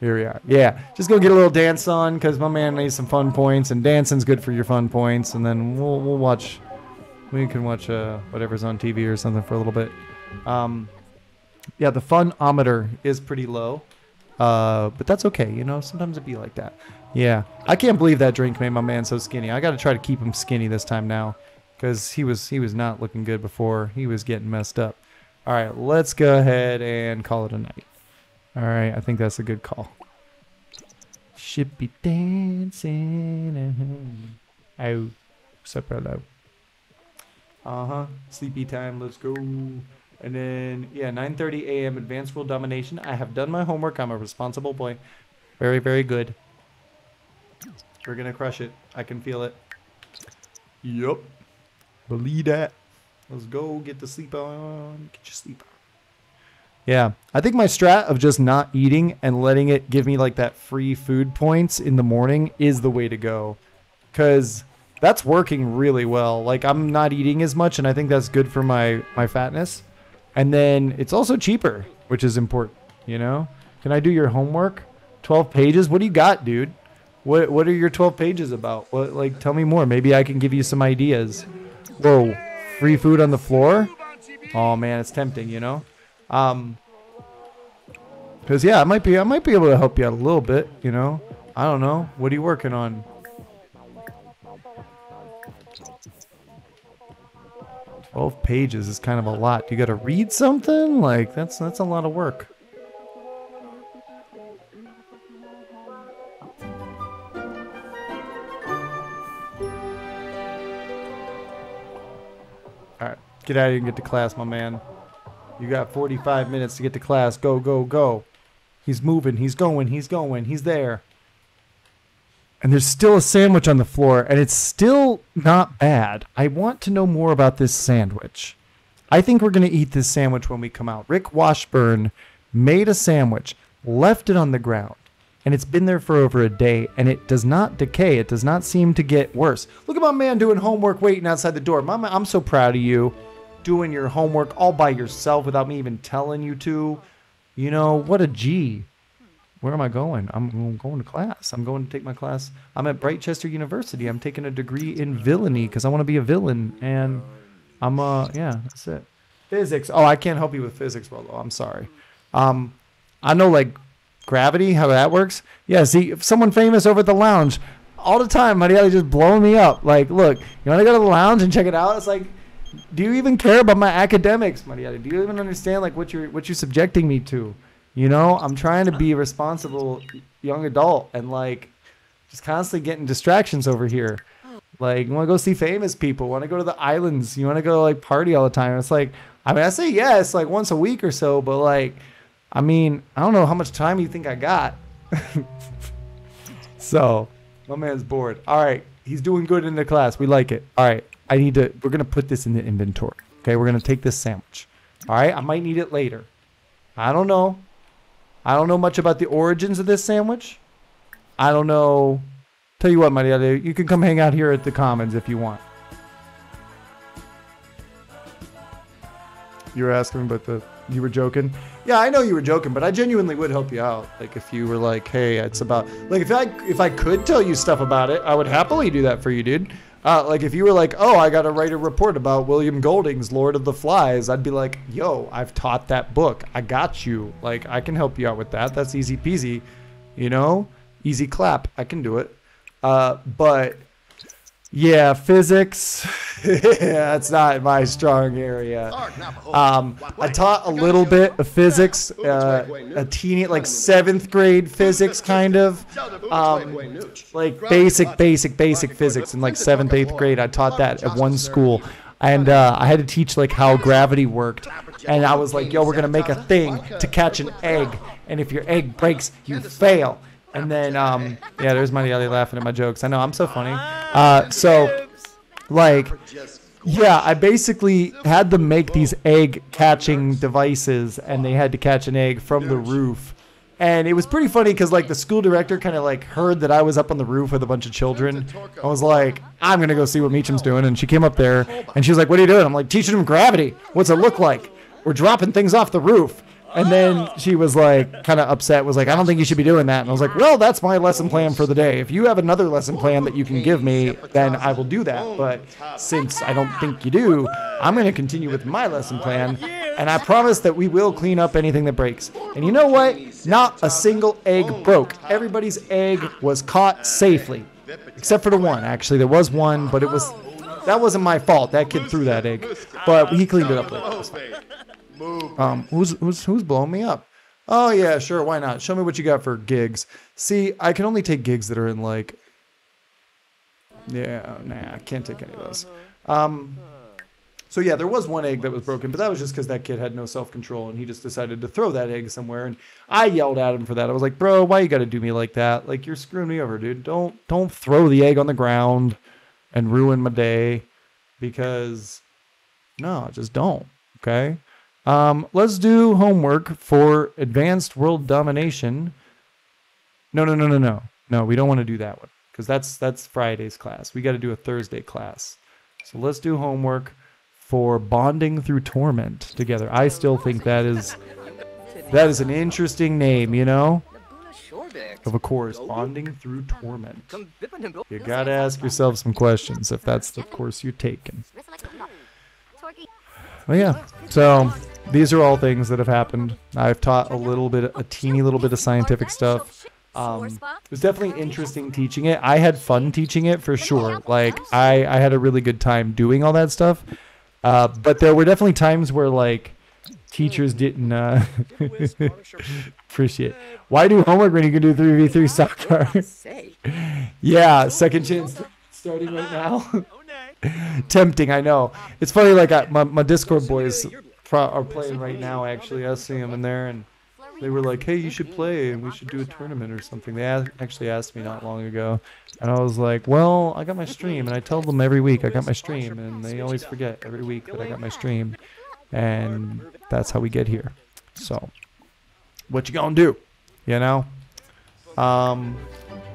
[SPEAKER 1] Here we are. Yeah, just go get a little dance on because my man needs some fun points, and dancing's good for your fun points. And then we'll we'll watch we can watch uh, whatever's on TV or something for a little bit. Um, yeah, the funometer is pretty low, uh, but that's okay. You know, sometimes it be like that. Yeah, I can't believe that drink made my man so skinny. I got to try to keep him skinny this time now, because he was he was not looking good before. He was getting messed up. All right, let's go ahead and call it a night. All right, I think that's a good call. should be dancing. Oh, super low. Uh huh. Sleepy time. Let's go. And then yeah, 9:30 a.m. Advanced World Domination. I have done my homework. I'm a responsible boy. Very very good. We're gonna crush it. I can feel it. Yup. Believe that. Let's go get the sleep on. Get your sleep on. Yeah, I think my strat of just not eating and letting it give me like that free food points in the morning is the way to go. Cuz that's working really well. Like I'm not eating as much and I think that's good for my my fatness. And then it's also cheaper, which is important, you know? Can I do your homework? 12 pages? What do you got, dude? What what are your 12 pages about? What like tell me more. Maybe I can give you some ideas. Whoa, free food on the floor? Oh man, it's tempting, you know? Um cuz yeah, I might be I might be able to help you out a little bit, you know? I don't know. What are you working on? 12 pages is kind of a lot. You got to read something? Like that's that's a lot of work. All right, get out of here and get to class, my man. You got 45 minutes to get to class. Go, go, go. He's moving. He's going. He's going. He's there. And there's still a sandwich on the floor, and it's still not bad. I want to know more about this sandwich. I think we're going to eat this sandwich when we come out. Rick Washburn made a sandwich, left it on the ground, and it's been there for over a day, and it does not decay. It does not seem to get worse. Look at my man doing homework waiting outside the door. Mama, I'm so proud of you doing your homework all by yourself without me even telling you to. You know, what a G. Where am I going? I'm going to class. I'm going to take my class. I'm at Britechester University. I'm taking a degree in villainy because I want to be a villain. And I'm, uh, yeah, that's it. Physics. Oh, I can't help you with physics, Rolo. I'm sorry. Um, I know, like, gravity, how that works. Yeah, see, if someone famous over at the lounge, all the time, Marielle just blowing me up. Like, look, you want to go to the lounge and check it out? It's like, do you even care about my academics, Marielle? Do you even understand, like, what you're, what you're subjecting me to? You know, I'm trying to be a responsible young adult and like just constantly getting distractions over here. Like, you want to go see famous people? Want to go to the islands? You want to go like party all the time? It's like, I mean, I say yes, like once a week or so, but like, I mean, I don't know how much time you think I got. so, my man's bored. All right, he's doing good in the class. We like it. All right, I need to. We're gonna put this in the inventory. Okay, we're gonna take this sandwich. All right, I might need it later. I don't know. I don't know much about the origins of this sandwich. I don't know. Tell you what, Maria, you can come hang out here at the Commons if you want. You were asking about the. You were joking. Yeah, I know you were joking, but I genuinely would help you out. Like if you were like, "Hey, it's about like if I if I could tell you stuff about it, I would happily do that for you, dude." Uh, like if you were like, "Oh, I got to write a report about William Golding's Lord of the Flies," I'd be like, "Yo, I've taught that book. I got you. Like I can help you out with that. That's easy peasy, you know, easy clap. I can do it." Uh, but yeah, physics. it's not my strong area. Um, I taught a little bit of physics, uh, a teeny, like seventh grade physics, kind of. Um, like basic, basic, basic physics in like seventh, eighth grade. I taught that at one school. And uh, I had to teach like how gravity worked. And I was like, yo, we're going to make a thing to catch an egg. And if your egg breaks, you fail. And then, um, yeah, there's my Ellie laughing at my jokes. I know I'm so funny. Uh, so, like, yeah, I basically had them make these egg catching devices, and they had to catch an egg from the roof. And it was pretty funny because, like, the school director kind of like heard that I was up on the roof with a bunch of children. I was like, I'm gonna go see what Meacham's doing, and she came up there, and she was like, "What are you doing?" I'm like, "Teaching them gravity. What's it look like? We're dropping things off the roof." And then she was like, kind of upset, was like, I don't think you should be doing that. And I was like, well, that's my lesson plan for the day. If you have another lesson plan that you can give me, then I will do that. But since I don't think you do, I'm going to continue with my lesson plan. And I promise that we will clean up anything that breaks. And you know what? Not a single egg broke. Everybody's egg was caught safely. Except for the one, actually. There was one, but it was. That wasn't my fault. That kid threw that egg. But he cleaned it up later. Um, who's who's who's blowing me up? Oh yeah, sure, why not? Show me what you got for gigs. See, I can only take gigs that are in like Yeah, nah, I can't take any of those. Um so yeah, there was one egg that was broken, but that was just because that kid had no self-control and he just decided to throw that egg somewhere. And I yelled at him for that. I was like, "Bro, why you got to do me like that? Like you're screwing me over, dude. Don't don't throw the egg on the ground and ruin my day because no, just don't. Okay. Um, let's do homework for advanced world domination. No, no, no, no, no, no. We don't want to do that one because that's that's Friday's class. We got to do a Thursday class. So let's do homework for bonding through torment together. I still think that is that is an interesting name. You know, of a course, bonding through torment. You gotta ask yourself some questions if that's the course you're taking. Well, yeah. So these are all things that have happened. I've taught a little bit, a teeny little bit of scientific stuff. Um, it was definitely interesting teaching it. I had fun teaching it for sure. Like I, I had a really good time doing all that stuff. Uh, but there were definitely times where like teachers didn't uh, appreciate. Why do homework when you can do three v three soccer? yeah, second chance starting right now. Tempting, I know. It's funny. Like I, my my Discord boys pro- are playing right now. Actually, I see them in there, and they were like, "Hey, you should play, and we should do a tournament or something." They actually asked me not long ago, and I was like, "Well, I got my stream," and I tell them every week I got my stream, and they always forget every week that I got my stream, and that's how we get here. So, what you gonna do? You know? Um,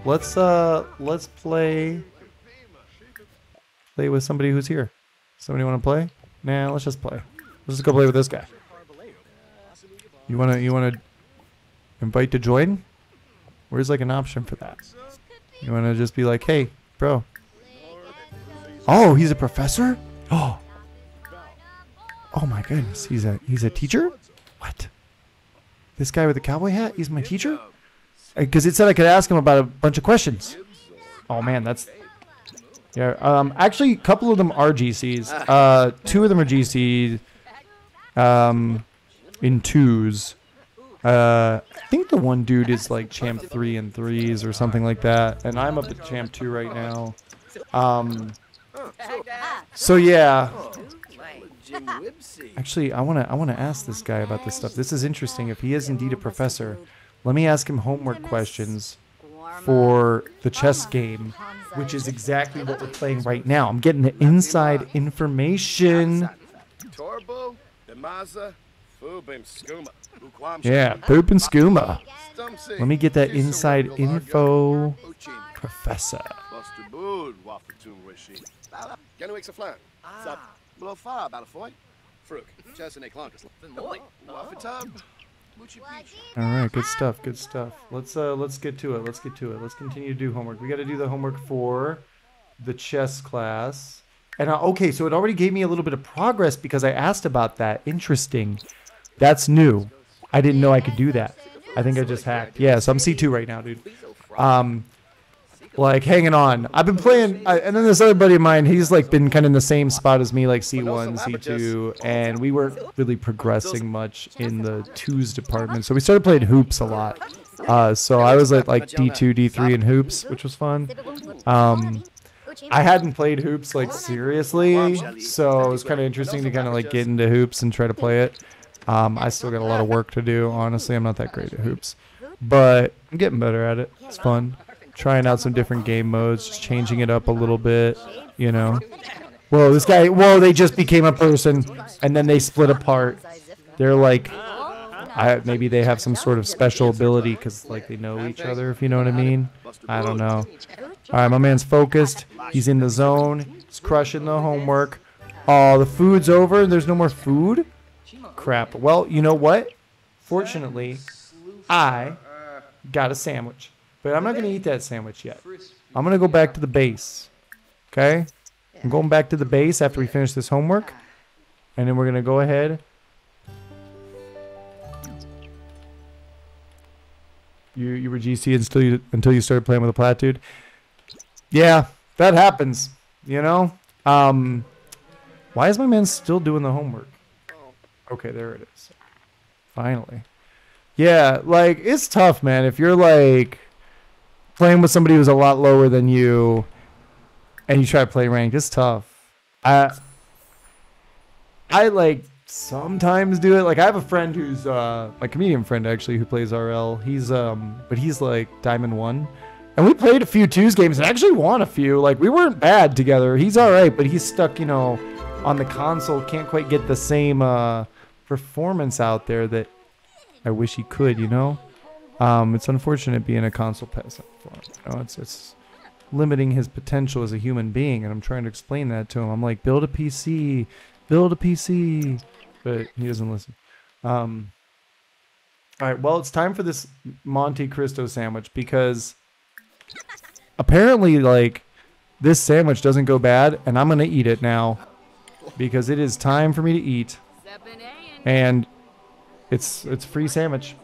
[SPEAKER 1] let's uh, let's play play with somebody who's here. Somebody want to play? Nah, let's just play. Let's just go play with this guy. You wanna you wanna invite to join? Where's like an option for that? You wanna just be like, hey, bro. Oh, he's a professor? Oh. Oh my goodness, he's a he's a teacher? What? This guy with the cowboy hat? He's my teacher? Because it said I could ask him about a bunch of questions. Oh man, that's yeah. Um, actually, a couple of them are GCs. Uh, two of them are GCs. Um, in twos. Uh, I think the one dude is like champ three and threes or something like that, and I'm up at champ two right now. Um, so yeah. Actually, I wanna I wanna ask this guy about this stuff. This is interesting. If he is indeed a professor, let me ask him homework questions for the chess game, which is exactly what we're playing right now. I'm getting the inside information.
[SPEAKER 2] Demaza, Fubim Skuma, Uquam
[SPEAKER 1] Yeah, poop and skooma. Let me get that inside
[SPEAKER 2] Silver
[SPEAKER 1] info,
[SPEAKER 2] Uchin,
[SPEAKER 1] professor.
[SPEAKER 2] Buster Bood, Wafatun Rishi, Genuix a Flan, Sup, Blow Fire, Balafoy, Fruk, Chesane Clonkus, Wafatub, Muchi Peach.
[SPEAKER 1] All right, good stuff. Good stuff. Let's uh let's get to it. Let's get to it. Let's continue to do homework. We got to do the homework for the chess class. And uh, okay, so it already gave me a little bit of progress because I asked about that. Interesting. That's new. I didn't know I could do that. I think I just hacked. Yeah, so I'm C2 right now, dude. Um like hanging on. I've been playing, I, and then this other buddy of mine, he's like been kind of in the same spot as me, like C1, C2, and we weren't really progressing much in the twos department. So we started playing hoops a lot. Uh, so I was at like D2, D3 in hoops, which was fun. Um, I hadn't played hoops like seriously, so it was kind of interesting to kind of like get into hoops and try to play it. Um, I still got a lot of work to do. Honestly, I'm not that great at hoops, but I'm getting better at it. It's fun. Trying out some different game modes, just changing it up a little bit, you know. Whoa, this guy, whoa, they just became a person and then they split apart. They're like, I, maybe they have some sort of special ability because like they know each other, if you know what I mean. I don't know. All right, my man's focused. He's in the zone. He's crushing the homework. Oh, the food's over. There's no more food. Crap. Well, you know what? Fortunately, I got a sandwich, but I'm not gonna eat that sandwich yet. I'm gonna go back to the base. Okay. I'm going back to the base after we finish this homework, and then we're gonna go ahead. You you were GC until you until you started playing with a platitude. Yeah, that happens. You know. Um, why is my man still doing the homework? Okay, there it is. Finally. Yeah, like it's tough, man. If you're like playing with somebody who's a lot lower than you, and you try to play ranked, it's tough. I I like sometimes do it. Like I have a friend who's uh my comedian friend actually who plays RL. He's um but he's like Diamond One. And we played a few twos games and actually won a few. Like we weren't bad together. He's alright, but he's stuck, you know, on the console, can't quite get the same uh performance out there that I wish he could, you know? Um it's unfortunate being a console peasant. You know, it's it's limiting his potential as a human being and I'm trying to explain that to him. I'm like, build a PC, build a PC but he doesn't listen. Um, all right, well, it's time for this Monte Cristo sandwich because apparently, like, this sandwich doesn't go bad, and I'm gonna eat it now because it is time for me to eat, and it's it's free sandwich.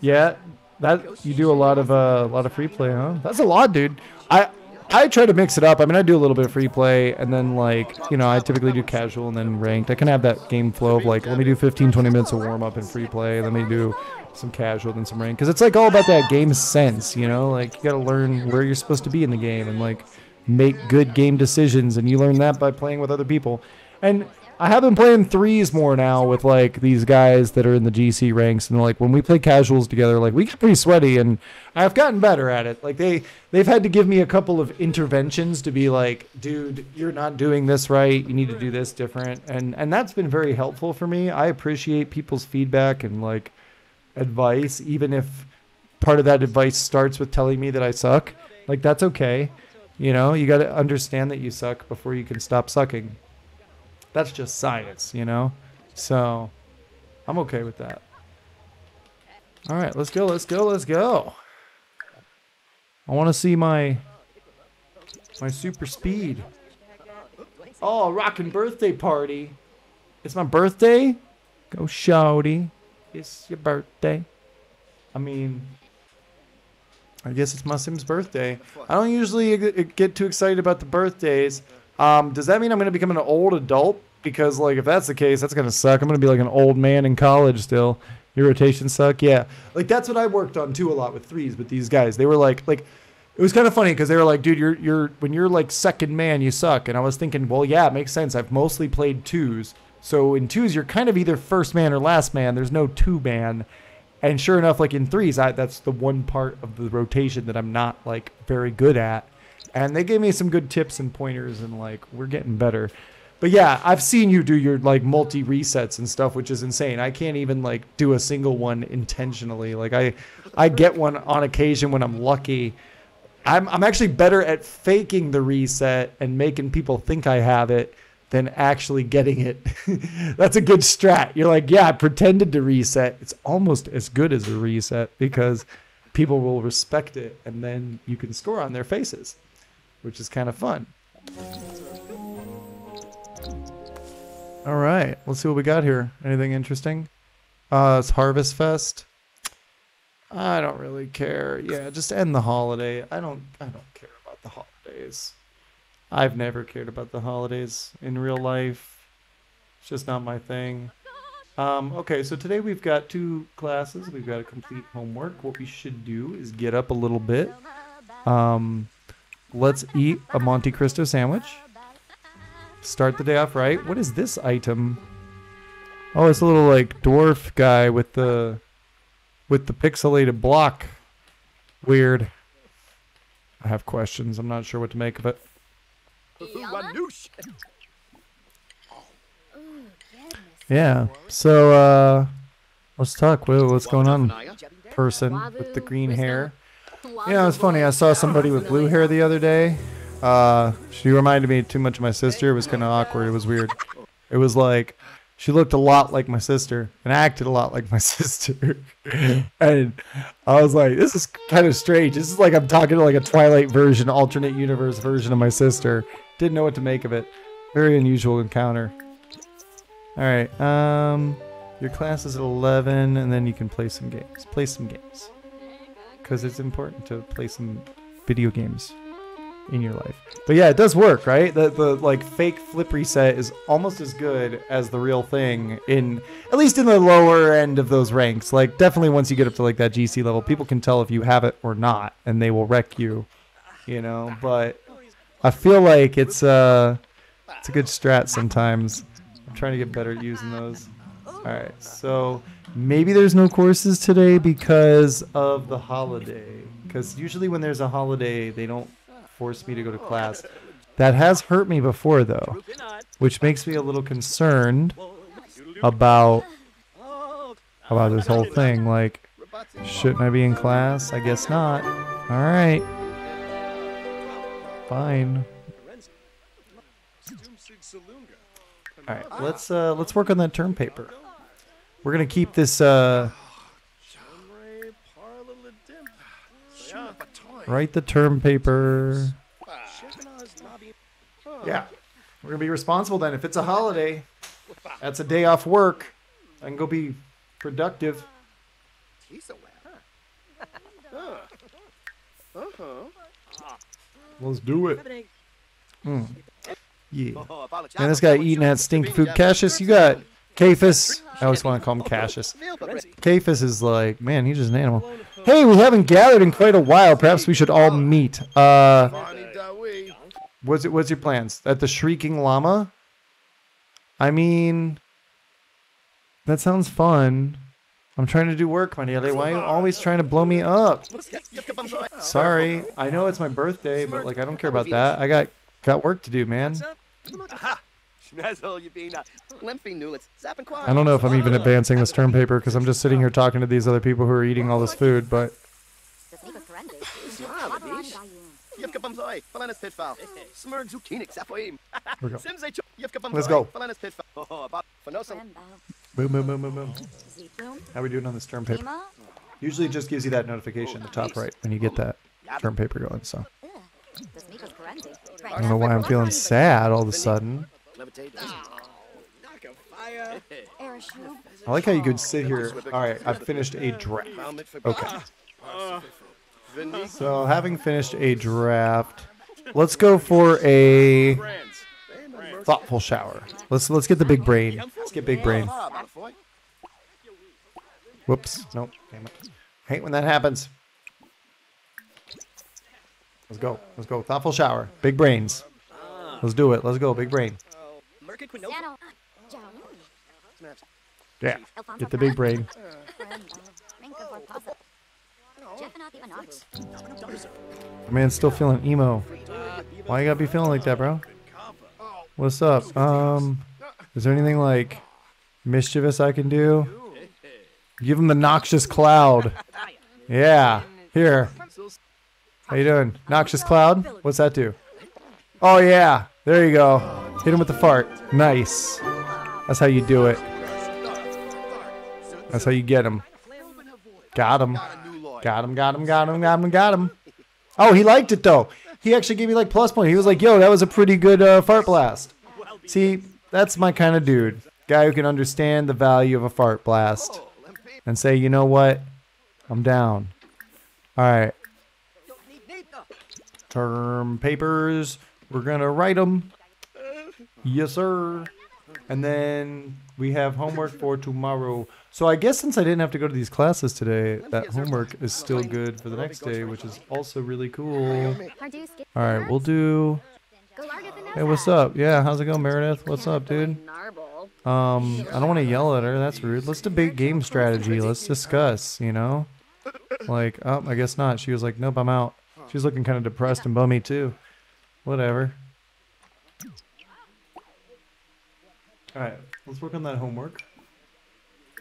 [SPEAKER 1] Yeah, that you do a lot of uh, a lot of free play, huh? That's a lot, dude. I I try to mix it up. I mean, I do a little bit of free play, and then like you know, I typically do casual and then ranked. I can have that game flow of like, let me do 15, 20 minutes of warm up and free play. Let me do some casual then some ranked, because it's like all about that game sense, you know. Like you got to learn where you're supposed to be in the game and like make good game decisions, and you learn that by playing with other people. And I have been playing threes more now with like these guys that are in the GC ranks, and like when we play casuals together, like we get pretty sweaty, and I've gotten better at it. Like they they've had to give me a couple of interventions to be like, dude, you're not doing this right. You need to do this different, and and that's been very helpful for me. I appreciate people's feedback and like advice, even if part of that advice starts with telling me that I suck. Like that's okay. You know, you got to understand that you suck before you can stop sucking that's just science, you know? So I'm okay with that. All right, let's go, let's go, let's go. I want to see my my super speed. Oh, rockin' birthday party. It's my birthday? Go shouty. It's your birthday. I mean, I guess it's my Sim's birthday. I don't usually get too excited about the birthdays. Um, does that mean I'm going to become an old adult? Because like if that's the case, that's going to suck. I'm going to be like an old man in college still. Your rotations suck. Yeah, like that's what I worked on too a lot with threes. But these guys, they were like like. It was kind of funny because they were like, "Dude, you're you're when you're like second man, you suck." And I was thinking, well, yeah, it makes sense. I've mostly played twos, so in twos, you're kind of either first man or last man. There's no two man. And sure enough, like in threes, I, that's the one part of the rotation that I'm not like very good at and they gave me some good tips and pointers and like we're getting better. But yeah i've seen you do your like multi resets and stuff which is insane. I can't even like do a single one intentionally. Like i i get one on occasion when i'm lucky. I'm, I'm actually better at faking the reset and making people think i have it than actually getting it. That's a good strat. You're like yeah i pretended to reset. It's almost as good as a reset because people will respect it and then you can score on their faces which is kind of fun. All right, let's see what we got here. Anything interesting? Uh, it's Harvest Fest. I don't really care. Yeah, just end the holiday. I don't. I don't care about the holidays. I've never cared about the holidays in real life. It's just not my thing. Um, okay, so today we've got two classes. We've got a complete homework. What we should do is get up a little bit. Um, Let's eat a Monte Cristo sandwich. Start the day off right. What is this item? Oh, it's a little like dwarf guy with the with the pixelated block. Weird. I have questions. I'm not sure what to make of it. Yeah. So uh let's talk. What's going on? Person with the green hair. Yeah, it's funny. I saw somebody with blue hair the other day. Uh, she reminded me too much of my sister. It was kind of awkward. It was weird. It was like she looked a lot like my sister and acted a lot like my sister. and I was like, this is kind of strange. This is like I'm talking to like a Twilight version, alternate universe version of my sister. Didn't know what to make of it. Very unusual encounter. All right. Um, your class is at 11, and then you can play some games. Play some games because it's important to play some video games. in your life. But yeah, it does work, right? The the like fake flip reset is almost as good as the real thing in at least in the lower end of those ranks. Like definitely once you get up to like that GC level, people can tell if you have it or not, and they will wreck you. You know, but I feel like it's uh it's a good strat sometimes. I'm trying to get better at using those. All right, so maybe there's no courses today because of the holiday. Because usually when there's a holiday, they don't force me to go to class. That has hurt me before though, which makes me a little concerned about about this whole thing. Like, shouldn't I be in class? I guess not. All right, fine. All right, let's uh let's work on that term paper. We're gonna keep this uh write the term paper. Yeah, we're gonna be responsible then. If it's a holiday, that's a day off work. I can go be productive. Let's do it. Mm. Yeah. And this guy eating that stink food. Cassius, you got Caiaphas. I always want to call him Cassius. Caiaphas is like, man, he's just an animal. Hey, we haven't gathered in quite a while. Perhaps we should all meet. Uh, what's it? What's your plans? At the Shrieking Llama? I mean, that sounds fun. I'm trying to do work, my dear. Why are you always trying to blow me up? Sorry, I know it's my birthday, but like I don't care about that. I got got work to do, man. I don't know if I'm even advancing this term paper because I'm just sitting here talking to these other people who are eating all this food, but Let's go. Boom, boom, boom, boom, boom. How are we doing on this term paper? Usually it just gives you that notification in the top right when you get that term paper going, so. I don't know why I'm feeling sad all of a sudden. I like how you could oh. sit here. All right, I've finished a draft. Okay. So having finished a draft, let's go for a thoughtful shower. Let's let's get the big brain. Let's get big brain. Whoops. Nope. Damn it. Hate when that happens. Let's go. Let's go. Thoughtful shower. Big brains. Let's do it. Let's go. Big brain. Yeah. Get the big brain. Man, still feeling emo. Why you gotta be feeling like that, bro? What's up? Um, is there anything like mischievous I can do? Give him the noxious cloud. Yeah. Here. How you doing? Noxious cloud? What's that do? Oh yeah. There you go. Hit him with the fart. Nice. That's how you do it. That's how you get him. Got him. Got him, got him, got him, got him, got him. Oh, he liked it though. He actually gave me like plus point. He was like, yo, that was a pretty good uh, fart blast. See, that's my kind of dude. Guy who can understand the value of a fart blast and say, you know what? I'm down. All right. Term papers. We're going to write them. Yes, sir. And then we have homework for tomorrow. So I guess since I didn't have to go to these classes today, that homework is still good for the next day, which is also really cool. All right, we'll do. Hey, what's up? Yeah, how's it going, Meredith? What's up, dude? Um, I don't want to yell at her. That's rude. Let's debate game strategy. Let's discuss. You know, like, oh, I guess not. She was like, nope, I'm out. She's looking kind of depressed and bummy too. Whatever. All right, let's work on that homework.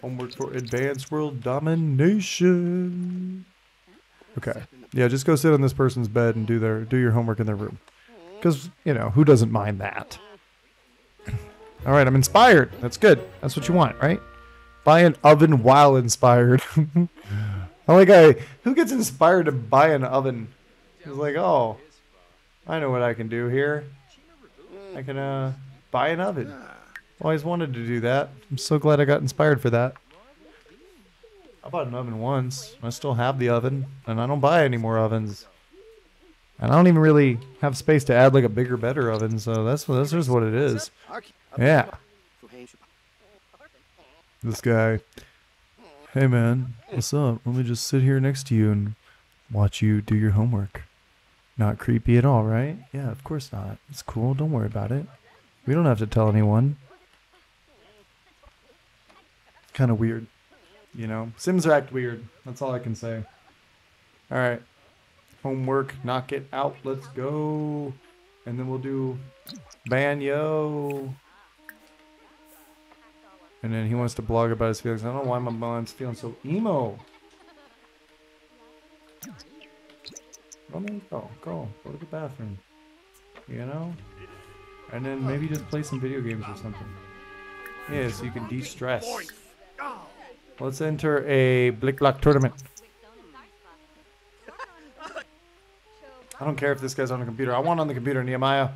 [SPEAKER 1] Homework for advanced world domination. Okay. Yeah, just go sit on this person's bed and do their do your homework in their room. Cuz, you know, who doesn't mind that? All right, I'm inspired. That's good. That's what you want, right? Buy an oven while inspired. I'm like I who gets inspired to buy an oven? He's like, "Oh, I know what I can do here. I can uh buy an oven." Always wanted to do that. I'm so glad I got inspired for that. I bought an oven once. I still have the oven, and I don't buy any more ovens. And I don't even really have space to add like a bigger, better oven, so that's that's just what it is. Yeah. This guy. Hey man, what's up? Let me just sit here next to you and watch you do your homework. Not creepy at all, right? Yeah, of course not. It's cool. Don't worry about it. We don't have to tell anyone. Kind of weird. You know, Sims act weird. That's all I can say. All right. Homework, knock it out. Let's go. And then we'll do Banyo. And then he wants to blog about his feelings. I don't know why my mom's feeling so emo. Man, go, go, go to the bathroom. You know? And then maybe just play some video games or something. Yeah, so you can de-stress. Let's enter a Blicblock tournament. I don't care if this guy's on the computer. I want on the computer, Nehemiah.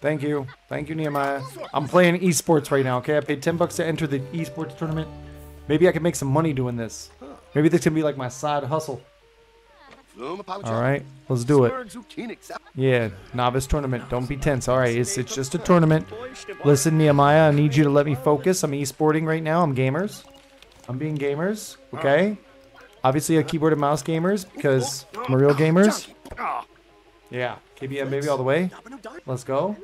[SPEAKER 1] Thank you. Thank you, Nehemiah. I'm playing esports right now, okay? I paid 10 bucks to enter the esports tournament. Maybe I can make some money doing this. Maybe this can be like my side hustle. All right, let's do it. Yeah, novice tournament. Don't be tense. All right, it's, it's just a tournament. Listen, Nehemiah, I need you to let me focus. I'm esporting right now. I'm gamers. I'm being gamers, okay? Obviously, a keyboard and mouse gamers because I'm a real gamers. Yeah, KBM baby all the way. Let's go.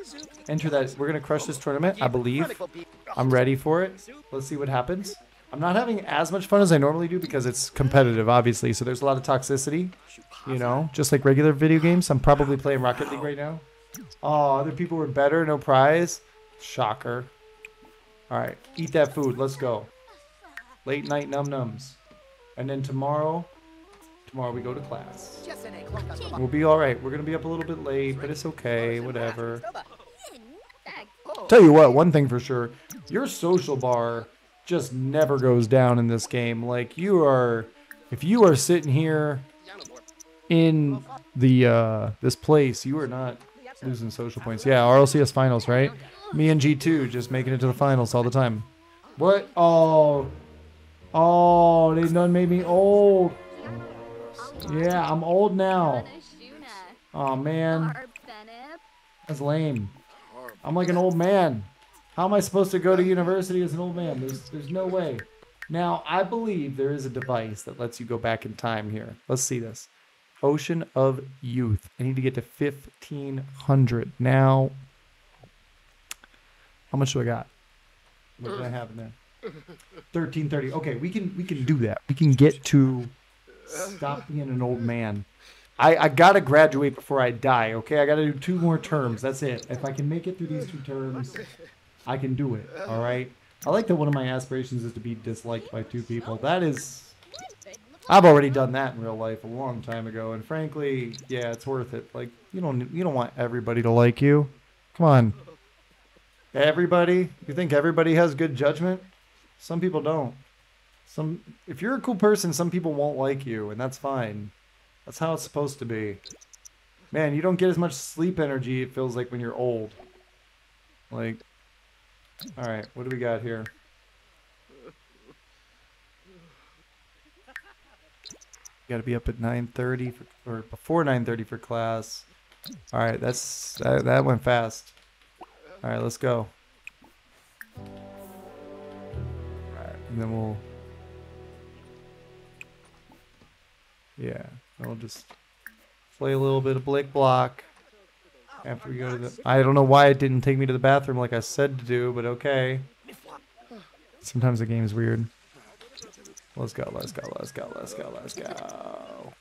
[SPEAKER 1] Enter that. We're going to crush this tournament, I believe. I'm ready for it. Let's see what happens. I'm not having as much fun as I normally do because it's competitive, obviously. So there's a lot of toxicity, you know, just like regular video games. I'm probably playing Rocket League right now. Oh, other people were better, no prize. Shocker. All right, eat that food. Let's go. Late night num nums. And then tomorrow, tomorrow we go to class. We'll be all right. We're going to be up a little bit late, but it's okay. Whatever. Tell you what, one thing for sure. Your social bar just never goes down in this game. Like you are, if you are sitting here in the uh, this place, you are not losing social points. Yeah, RLCS finals, right? Me and G2 just making it to the finals all the time. What? Oh, oh, they done made me old. Yeah, I'm old now. Oh man, that's lame. I'm like an old man. How am I supposed to go to university as an old man? There's, there's no way. Now, I believe there is a device that lets you go back in time here. Let's see this. Potion of Youth. I need to get to 1500. Now, how much do I got? What do I have in there? 1330. Okay, we can we can do that. We can get to stop being an old man. I, I gotta graduate before I die, okay? I gotta do two more terms. That's it. If I can make it through these two terms, I can do it. All right. I like that one of my aspirations is to be disliked by two people. That is. I've already done that in real life a long time ago, and frankly, yeah, it's worth it. Like you don't you don't want everybody to like you. Come on. Everybody? You think everybody has good judgment? Some people don't. Some if you're a cool person, some people won't like you, and that's fine. That's how it's supposed to be. Man, you don't get as much sleep energy it feels like when you're old. Like all right, what do we got here? Got to be up at 9:30 or before 9:30 for class. All right, that's that, that went fast. All right, let's go. And then we'll Yeah, we'll just play a little bit of Blicblock after we go to the. I don't know why it didn't take me to the bathroom like I said to do, but okay. Sometimes the game is weird. Let's go, let's go, let's go, let's go, let's go.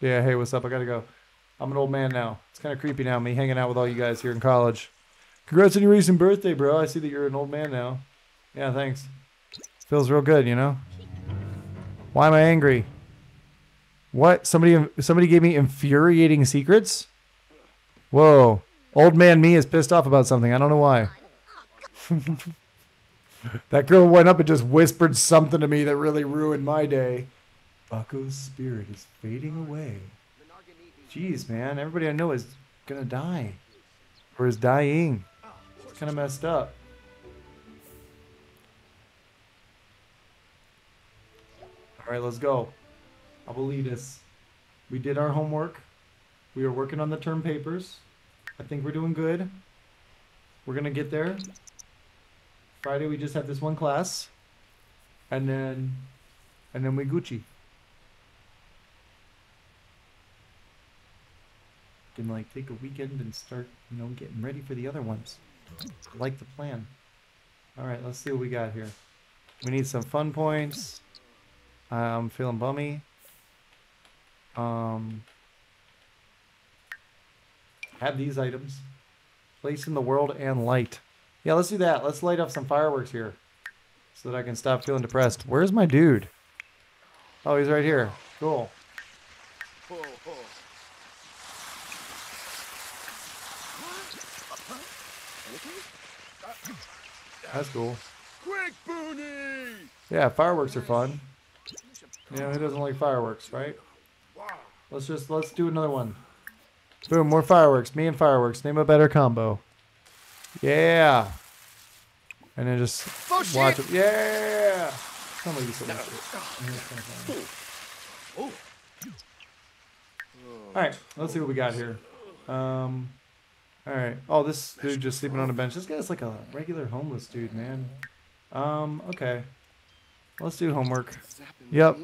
[SPEAKER 1] Yeah, hey, what's up? I gotta go. I'm an old man now. It's kind of creepy now, me hanging out with all you guys here in college. Congrats on your recent birthday, bro. I see that you're an old man now. Yeah, thanks. Feels real good, you know? Why am I angry? What? Somebody somebody gave me infuriating secrets? Whoa. Old man me is pissed off about something. I don't know why. that girl went up and just whispered something to me that really ruined my day. Bucko's spirit is fading away. Jeez, man. Everybody I know is gonna die. Or is dying. Kind of messed up. All right, let's go. Abuelitas. We did our homework. We are working on the term papers. I think we're doing good. We're gonna get there. Friday we just have this one class, and then, and then we Gucci. Can like take a weekend and start, you know, getting ready for the other ones. Like the plan. All right, let's see what we got here. We need some fun points. I'm feeling bummy. Um, have these items. Place in the world and light. Yeah, let's do that. Let's light up some fireworks here. So that I can stop feeling depressed. Where's my dude? Oh, he's right here. Cool. That's cool.
[SPEAKER 2] Quick, Booney!
[SPEAKER 1] Yeah, fireworks are fun. You know, who doesn't like fireworks, right? Let's just, let's do another one. Boom, more fireworks. Me and fireworks. Name a better combo. Yeah. And then just
[SPEAKER 2] Oh,
[SPEAKER 1] watch
[SPEAKER 2] shit!
[SPEAKER 1] it. Yeah. Somebody that shit.
[SPEAKER 2] Oh,
[SPEAKER 1] All right, let's see what we got here. Um, all right. Oh, this dude just sleeping on a bench. This guy's like a regular homeless dude, man. Um, okay. Let's do homework. Yep.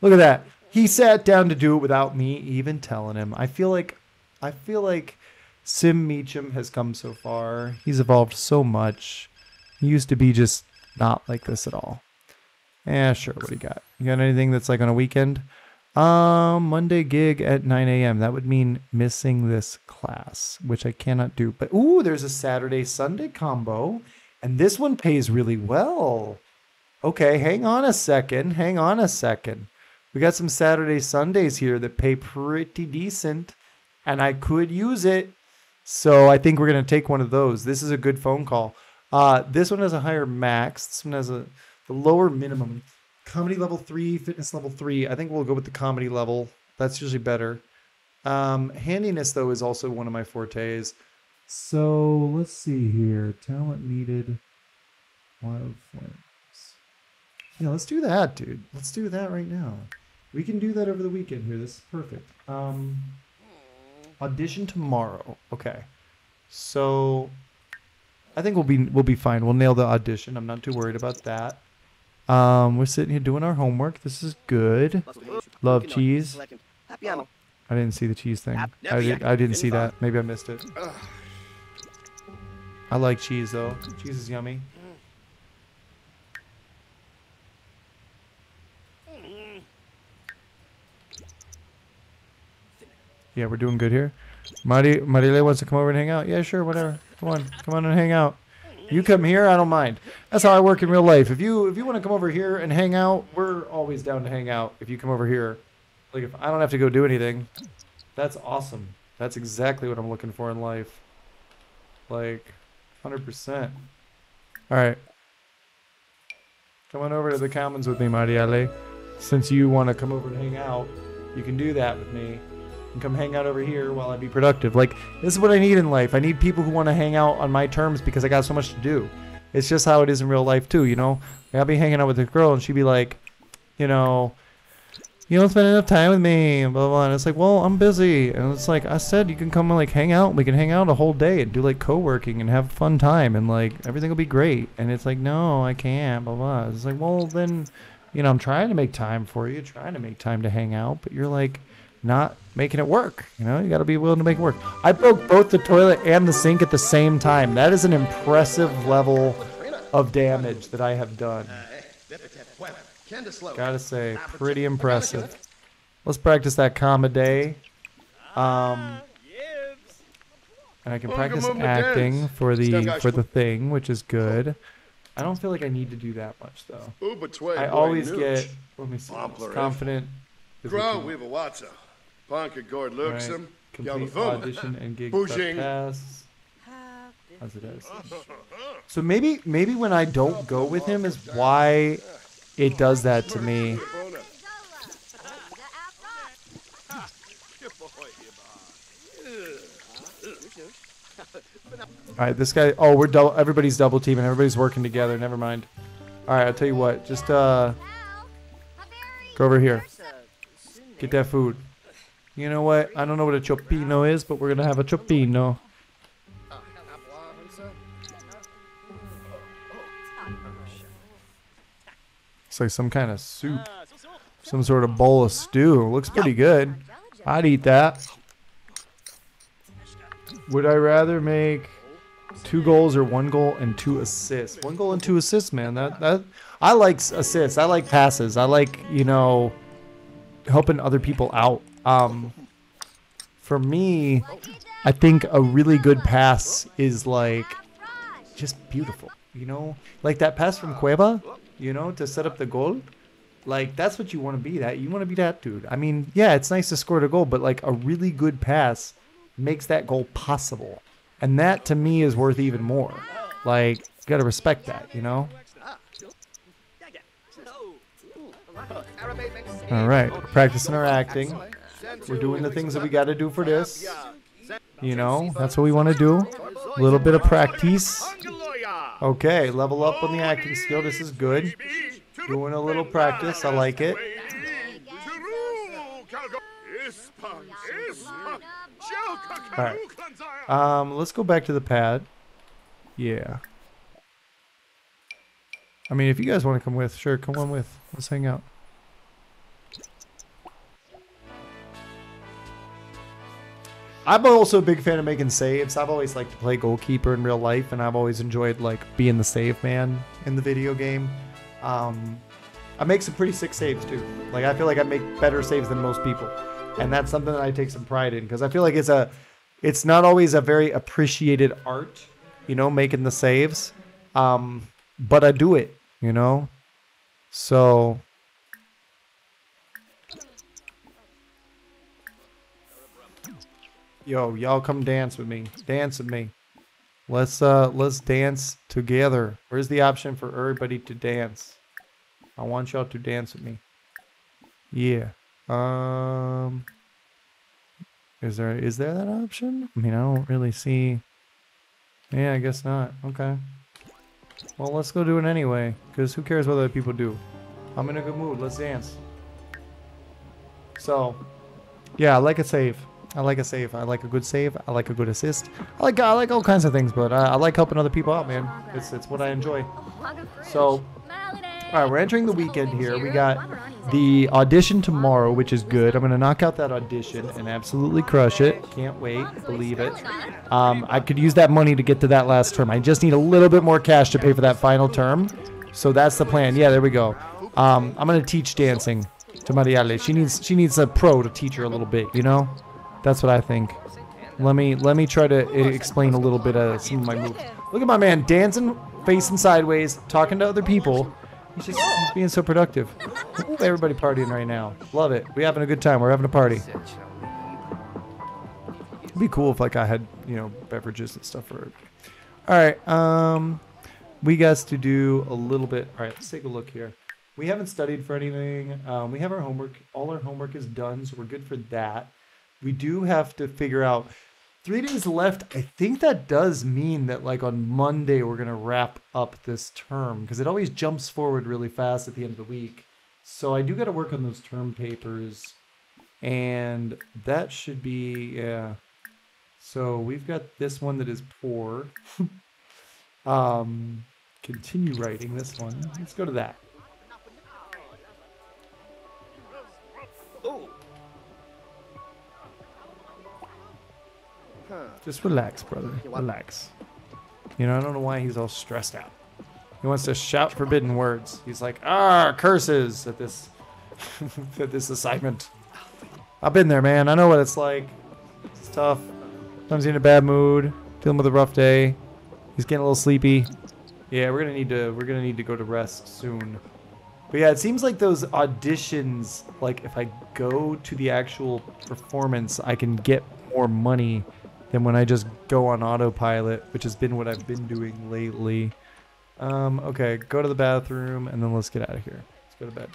[SPEAKER 1] Look at that. He sat down to do it without me even telling him. I feel like, I feel like Sim Meacham has come so far. He's evolved so much. He used to be just not like this at all. Yeah, sure. What do you got? You got anything that's like on a weekend? Um, Monday gig at 9 a.m. That would mean missing this class, which I cannot do. But ooh, there's a Saturday Sunday combo, and this one pays really well. Okay, hang on a second. Hang on a second. We got some Saturday Sundays here that pay pretty decent, and I could use it. So I think we're gonna take one of those. This is a good phone call. Uh, this one has a higher max. This one has a the lower minimum. Comedy level three, fitness level three. I think we'll go with the comedy level. That's usually better. Um, handiness though is also one of my fortes. So let's see here. Talent needed. Wild flames. Yeah, let's do that, dude. Let's do that right now. We can do that over the weekend here. This is perfect. Um, audition tomorrow. Okay. So I think we'll be we'll be fine. We'll nail the audition. I'm not too worried about that. Um, we're sitting here doing our homework. This is good. Love cheese. I didn't see the cheese thing. I, did, I didn't see that. Maybe I missed it. I like cheese though. Cheese is yummy. Yeah, we're doing good here. Mari Marile wants to come over and hang out. Yeah, sure, whatever. Come on, come on and hang out. You come here, I don't mind. That's how I work in real life. If you if you want to come over here and hang out, we're always down to hang out. If you come over here, like if I don't have to go do anything, that's awesome. That's exactly what I'm looking for in life. Like, hundred percent. All right, come on over to the commons with me, Mariale. Since you want to come over and hang out, you can do that with me and come hang out over here while I be productive. Like this is what I need in life. I need people who want to hang out on my terms because I got so much to do. It's just how it is in real life too, you know. Like, I'll be hanging out with a girl and she'd be like, you know, you don't spend enough time with me, blah, blah blah. And it's like, well, I'm busy, and it's like I said, you can come and like hang out. We can hang out a whole day and do like co-working and have fun time, and like everything will be great. And it's like, no, I can't, blah blah. It's like, well, then, you know, I'm trying to make time for you, trying to make time to hang out, but you're like not making it work. You know, you got to be willing to make it work. I broke both the toilet and the sink at the same time. That is an impressive level of damage that I have done. Gotta say, pretty impressive. Let's practice that comma day. Um, and I can practice acting for the for the thing, which is good. I don't feel like I need to do that much though. I always get let me see,
[SPEAKER 2] eh?
[SPEAKER 1] confident.
[SPEAKER 2] Grow, we've a watsa. Panka gord
[SPEAKER 1] Alright,
[SPEAKER 2] luxem.
[SPEAKER 1] Complete audition and gig
[SPEAKER 2] Boojing.
[SPEAKER 1] pass. As it is. So maybe maybe when I don't go with him is why it does that to me. All right, this guy. Oh, we're double. Everybody's double teaming. Everybody's working together. Never mind. All right, I'll tell you what. Just uh, go over here. Get that food. You know what? I don't know what a cioppino is, but we're gonna have a cioppino. It's like some kind of soup. Some sort of bowl of stew. Looks pretty good. I'd eat that. Would I rather make two goals or one goal and two assists? One goal and two assists, man. That that I like assists. I like passes. I like you know helping other people out. Um, for me, I think a really good pass is like just beautiful. You know, like that pass from Cueva. You know, to set up the goal. Like that's what you want to be. That you want to be that dude. I mean, yeah, it's nice to score the goal, but like a really good pass makes that goal possible, and that to me is worth even more. Like, you gotta respect that. You know. All right, practicing our acting. We're doing the things that we got to do for this. You know, that's what we want to do. A little bit of practice. Okay, level up on the acting skill. This is good. Doing a little practice. I like it. Alright. Um, let's go back to the pad. Yeah. I mean, if you guys want to come with, sure, come on with. Let's hang out. I'm also a big fan of making saves. I've always liked to play goalkeeper in real life, and I've always enjoyed like being the save man in the video game. Um, I make some pretty sick saves too. Like I feel like I make better saves than most people, and that's something that I take some pride in because I feel like it's a, it's not always a very appreciated art, you know, making the saves. Um, but I do it, you know. So Yo, y'all come dance with me. Dance with me. Let's uh let's dance together. Where's the option for everybody to dance? I want y'all to dance with me. Yeah. Um Is there is there that option? I mean, I don't really see Yeah, I guess not. Okay. Well, let's go do it anyway, cuz who cares what other people do? I'm in a good mood. Let's dance. So, yeah, I like a save. I like a save. I like a good save. I like a good assist. I like I like all kinds of things, but I, I like helping other people out, man. It's it's what I enjoy. So, all right, we're entering the weekend here. We got the audition tomorrow, which is good. I'm gonna knock out that audition and absolutely crush it. Can't wait. Believe it. Um, I could use that money to get to that last term. I just need a little bit more cash to pay for that final term. So that's the plan. Yeah, there we go. Um, I'm gonna teach dancing to Mariale. She needs she needs a pro to teach her a little bit. You know. That's what I think. Let me let me try to e- explain a little bit of some of my moves. Look at my man dancing, facing sideways, talking to other people. He's just he's being so productive. Ooh, Everybody partying right now. Love it. We having a good time. We're having a party. It'd be cool if like I had you know beverages and stuff for. All right. Um, we got to do a little bit. All right. Let's take a look here. We haven't studied for anything. Um, we have our homework. All our homework is done, so we're good for that we do have to figure out three days left. I think that does mean that like on Monday we're gonna wrap up this term because it always jumps forward really fast at the end of the week. So I do got to work on those term papers, and that should be yeah. So we've got this one that is poor. um, continue writing this one. Let's go to that. Just relax, brother. Relax. You know, I don't know why he's all stressed out. He wants to shout forbidden words. He's like, ah, curses at this at this assignment. I've been there, man. I know what it's like. It's tough. Sometimes you're in a bad mood, dealing with a rough day. He's getting a little sleepy. Yeah, we're gonna need to we're gonna need to go to rest soon. But yeah, it seems like those auditions, like if I go to the actual performance, I can get more money than when I just go on autopilot, which has been what I've been doing lately. Um, okay, go to the bathroom and then let's get out of here. Let's go to bed.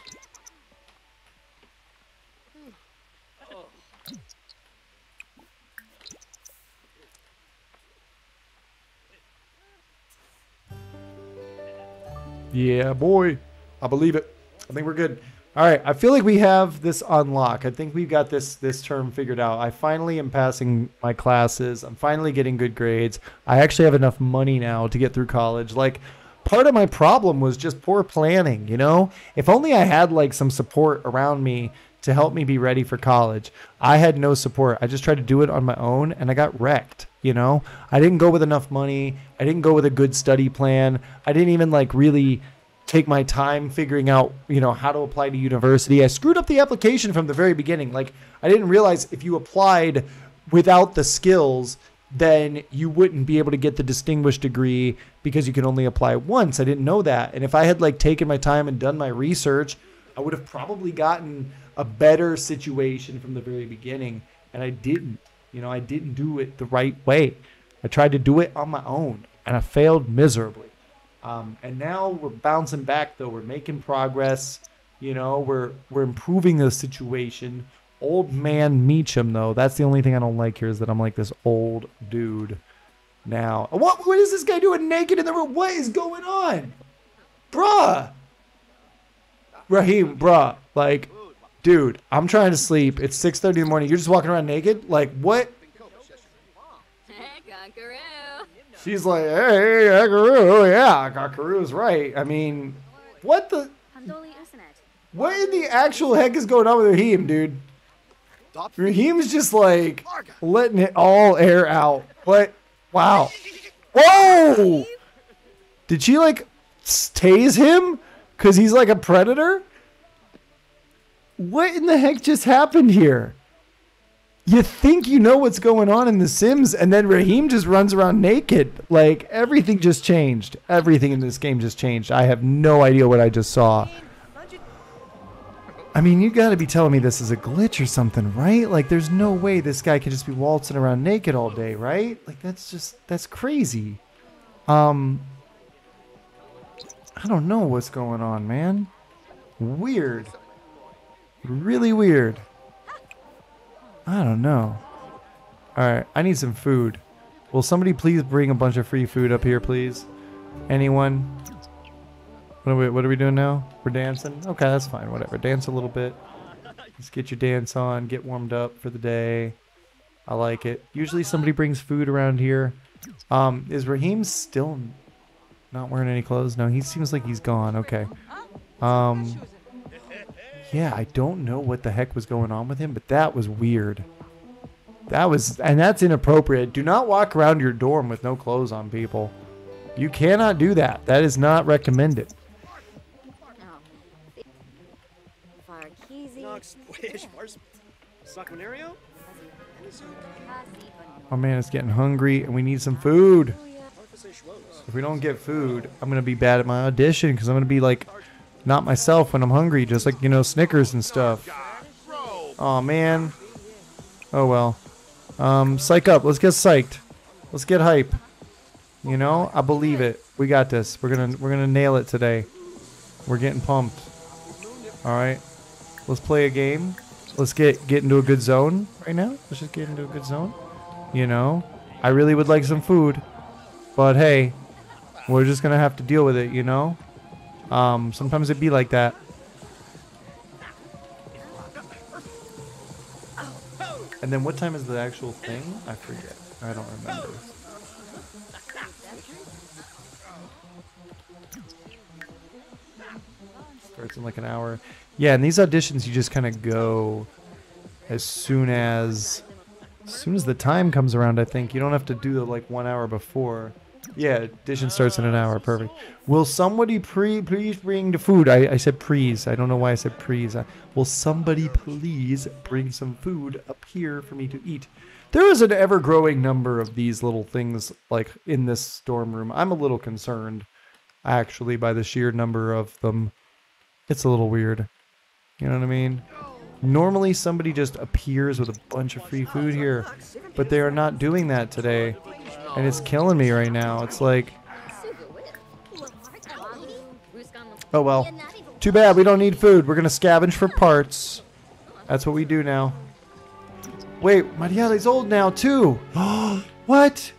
[SPEAKER 1] Yeah, boy. I believe it. I think we're good. All right, I feel like we have this unlock. I think we've got this this term figured out. I finally am passing my classes. I'm finally getting good grades. I actually have enough money now to get through college. Like part of my problem was just poor planning, you know? If only I had like some support around me to help me be ready for college. I had no support. I just tried to do it on my own and I got wrecked, you know? I didn't go with enough money. I didn't go with a good study plan. I didn't even like really take my time figuring out, you know, how to apply to university. I screwed up the application from the very beginning. Like I didn't realize if you applied without the skills, then you wouldn't be able to get the distinguished degree because you can only apply once. I didn't know that. And if I had like taken my time and done my research, I would have probably gotten a better situation from the very beginning. And I didn't. You know, I didn't do it the right way. I tried to do it on my own and I failed miserably. Um, and now we're bouncing back though. We're making progress. You know, we're we're improving the situation. Old man Meacham though, that's the only thing I don't like here is that I'm like this old dude now. What what is this guy doing naked in the room? What is going on? Bruh. Raheem, bruh. Like, dude, I'm trying to sleep. It's 6:30 in the morning. You're just walking around naked? Like, what? She's like, hey, Kakaru, oh, yeah, Kakaru's right. I mean, what the? What in the actual heck is going on with Raheem, dude? Raheem's just like letting it all air out. What? Wow. Whoa! Did she like tase him? Cause he's like a predator? What in the heck just happened here? You think you know what's going on in The Sims, and then Raheem just runs around naked. Like everything just changed. Everything in this game just changed. I have no idea what I just saw. I mean, you got to be telling me this is a glitch or something, right? Like, there's no way this guy can just be waltzing around naked all day, right? Like, that's just that's crazy. Um, I don't know what's going on, man. Weird. Really weird. I don't know. All right, I need some food. Will somebody please bring a bunch of free food up here, please? Anyone? What are we, what are we doing now? We're dancing? Okay, that's fine. Whatever. Dance a little bit. Let's get your dance on. Get warmed up for the day. I like it. Usually somebody brings food around here. Um, is Raheem still not wearing any clothes? No, he seems like he's gone. Okay. Um, yeah, I don't know what the heck was going on with him, but that was weird. That was, and that's inappropriate. Do not walk around your dorm with no clothes on, people. You cannot do that. That is not recommended. Oh man, it's getting hungry and we need some food. If we don't get food, I'm to be bad at my audition because I'm to be like not myself when I'm hungry, just like, you know, Snickers and stuff. Oh man. Oh well. Um, psych up. Let's get psyched. Let's get hype. You know, I believe it. We got this. We're gonna we're gonna nail it today. We're getting pumped. All right. Let's play a game. Let's get get into a good zone right now. Let's just get into a good zone. You know, I really would like some food, but hey, we're just gonna have to deal with it. You know. Um, sometimes it be like that. And then what time is the actual thing? I forget. I don't remember. Starts in like an hour. Yeah, and these auditions you just kind of go as soon as as soon as the time comes around, I think. You don't have to do the like one hour before. Yeah, audition starts in an hour. Perfect. Will somebody pre please bring the food? I, I said please. I don't know why I said please. Uh, will somebody please bring some food up here for me to eat? There is an ever growing number of these little things like in this storm room. I'm a little concerned, actually, by the sheer number of them. It's a little weird. You know what I mean? Normally somebody just appears with a bunch of free food here, but they are not doing that today. And it's killing me right now. It's like... Oh well. Too bad, we don't need food. We're gonna scavenge for parts. That's what we do now. Wait, Marielle's old now too. what?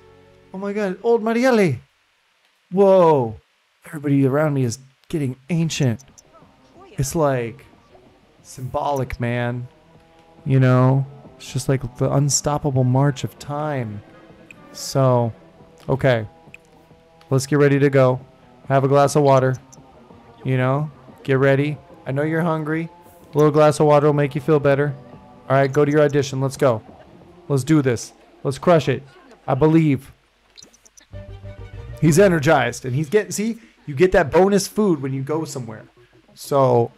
[SPEAKER 1] Oh my god, old Marielle. Whoa. Everybody around me is getting ancient. It's like symbolic, man. You know, it's just like the unstoppable march of time. So, okay. Let's get ready to go. Have a glass of water. You know, get ready. I know you're hungry. A little glass of water will make you feel better. All right, go to your audition. Let's go. Let's do this. Let's crush it. I believe. He's energized and he's getting, see, you get that bonus food when you go somewhere. So,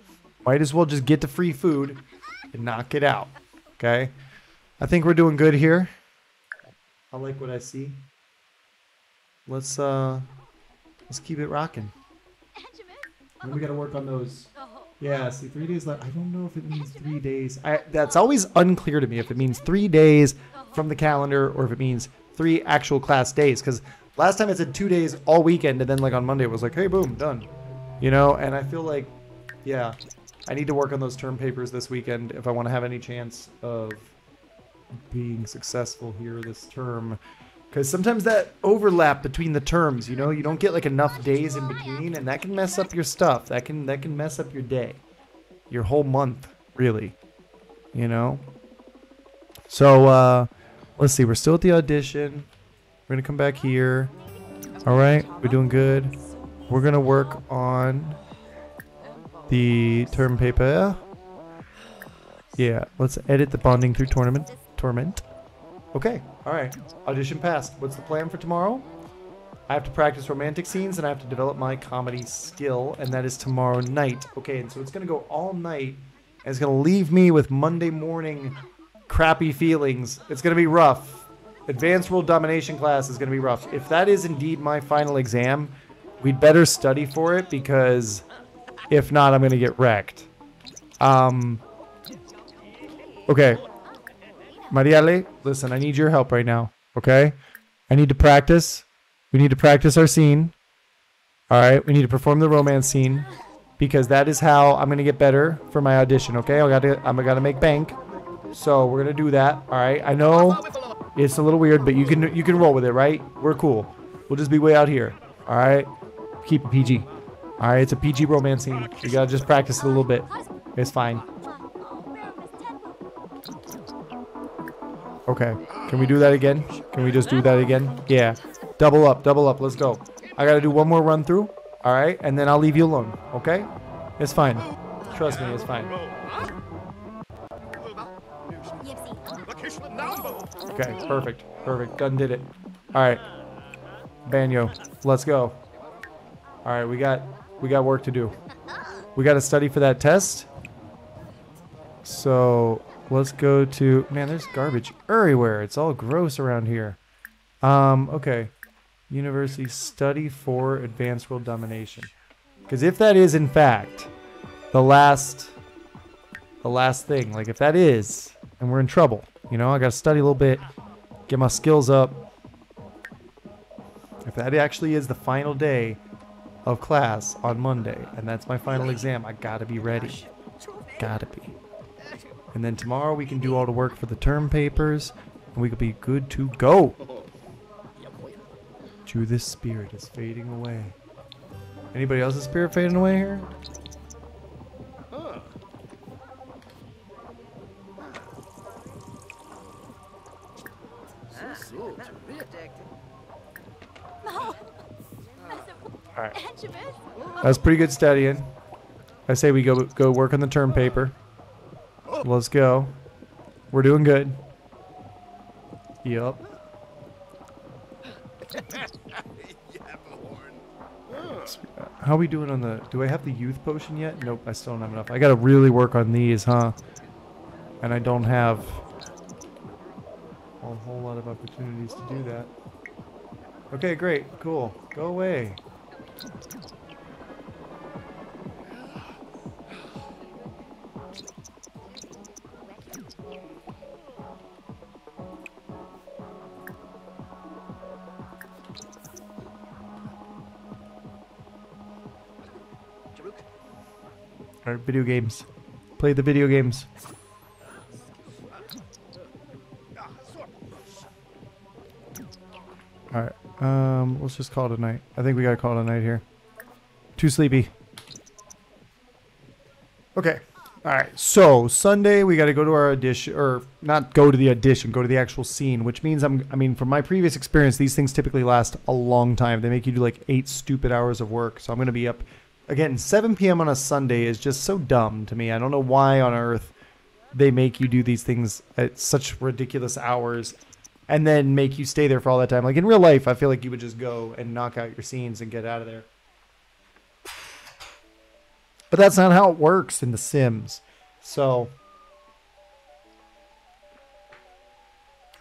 [SPEAKER 1] might as well just get the free food and knock it out. Okay? I think we're doing good here. I like what I see. Let's uh let's keep it rocking. Then we gotta work on those. Yeah, see, three days left. I don't know if it means three days. I, that's always unclear to me if it means three days from the calendar or if it means three actual class days. Because last time it said two days all weekend, and then like on Monday it was like, hey, boom, done. You know, and I feel like, yeah, I need to work on those term papers this weekend if I want to have any chance of being successful here this term. Because sometimes that overlap between the terms, you know, you don't get like enough days in between, and that can mess up your stuff. That can that can mess up your day, your whole month, really. You know. So uh, let's see. We're still at the audition. We're gonna come back here. All right, we're doing good. We're gonna work on the term paper. Yeah, let's edit the bonding through tournament. Torment. Okay, alright. Audition passed. What's the plan for tomorrow? I have to practice romantic scenes and I have to develop my comedy skill, and that is tomorrow night. Okay, and so it's gonna go all night, and it's gonna leave me with Monday morning crappy feelings. It's gonna be rough. Advanced World Domination class is gonna be rough. If that is indeed my final exam, we'd better study for it because if not, I'm gonna get wrecked. Um. Okay, Mariale, listen, I need your help right now, okay? I need to practice. We need to practice our scene. All right, we need to perform the romance scene because that is how I'm gonna get better for my audition. Okay, I gotta, I'm gonna make bank. So we're gonna do that. All right, I know it's a little weird, but you can you can roll with it, right? We're cool. We'll just be way out here. All right, keep it PG. All right, it's a PG romance scene. You gotta just practice it a little bit. It's fine. Okay. Can we do that again? Can we just do that again? Yeah. Double up, double up. Let's go. I got to do one more run through. All right. And then I'll leave you alone. Okay? It's fine. Trust me, it's fine. Okay. Perfect. Perfect. Gun did it. All right. Banyo. Let's go. All right. We got, we got work to do. We got to study for that test. So Let's go to... Man, there's garbage everywhere. It's all gross around here. Um, okay. University study for advanced world domination. Because if that is, in fact, the last... The last thing. Like, if that is, and we're in trouble. You know, I got to study a little bit. Get my skills up. If that actually is the final day of class on Monday, and that's my final exam, I gotta be ready. Gotta be. And then tomorrow we can do all the work for the term papers, and we could be good to go. Chew, this spirit is fading away. Anybody else's spirit fading away here? Alright. That's pretty good studying. I say we go go work on the term paper. Let's go. We're doing good. Yup. How are we doing on the... Do I have the youth potion yet? Nope, I still don't have enough. I gotta really work on these, huh? And I don't have a whole lot of opportunities to do that. Okay, great. Cool. Go away. Video games. Play the video games. Alright, um, let's just call it a night. I think we gotta call it a night here. Too sleepy. Okay. All right, so Sunday we got to go to our audition, or not go to the audition, go to the actual scene, which means I'm. I mean, from my previous experience, these things typically last a long time. They make you do like eight stupid hours of work. So I'm gonna be up again. 7 p.m. on a Sunday is just so dumb to me. I don't know why on earth they make you do these things at such ridiculous hours, and then make you stay there for all that time. Like in real life, I feel like you would just go and knock out your scenes and get out of there. But that's not how it works in The Sims. So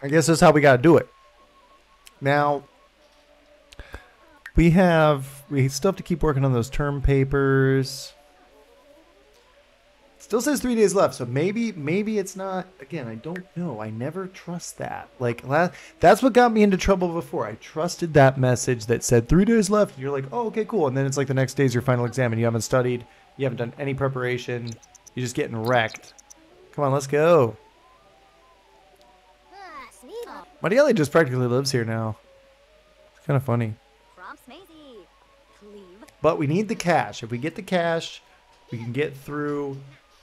[SPEAKER 1] I guess that's how we got to do it. Now we have we still have to keep working on those term papers. Still says three days left, so maybe maybe it's not. Again, I don't know. I never trust that. Like la- that's what got me into trouble before. I trusted that message that said three days left. And you're like, oh, okay, cool. And then it's like the next day's your final exam, and you haven't studied, you haven't done any preparation, you're just getting wrecked. Come on, let's go. Ah, Marielle just practically lives here now. It's kind of funny. But we need the cash. If we get the cash, we can get through.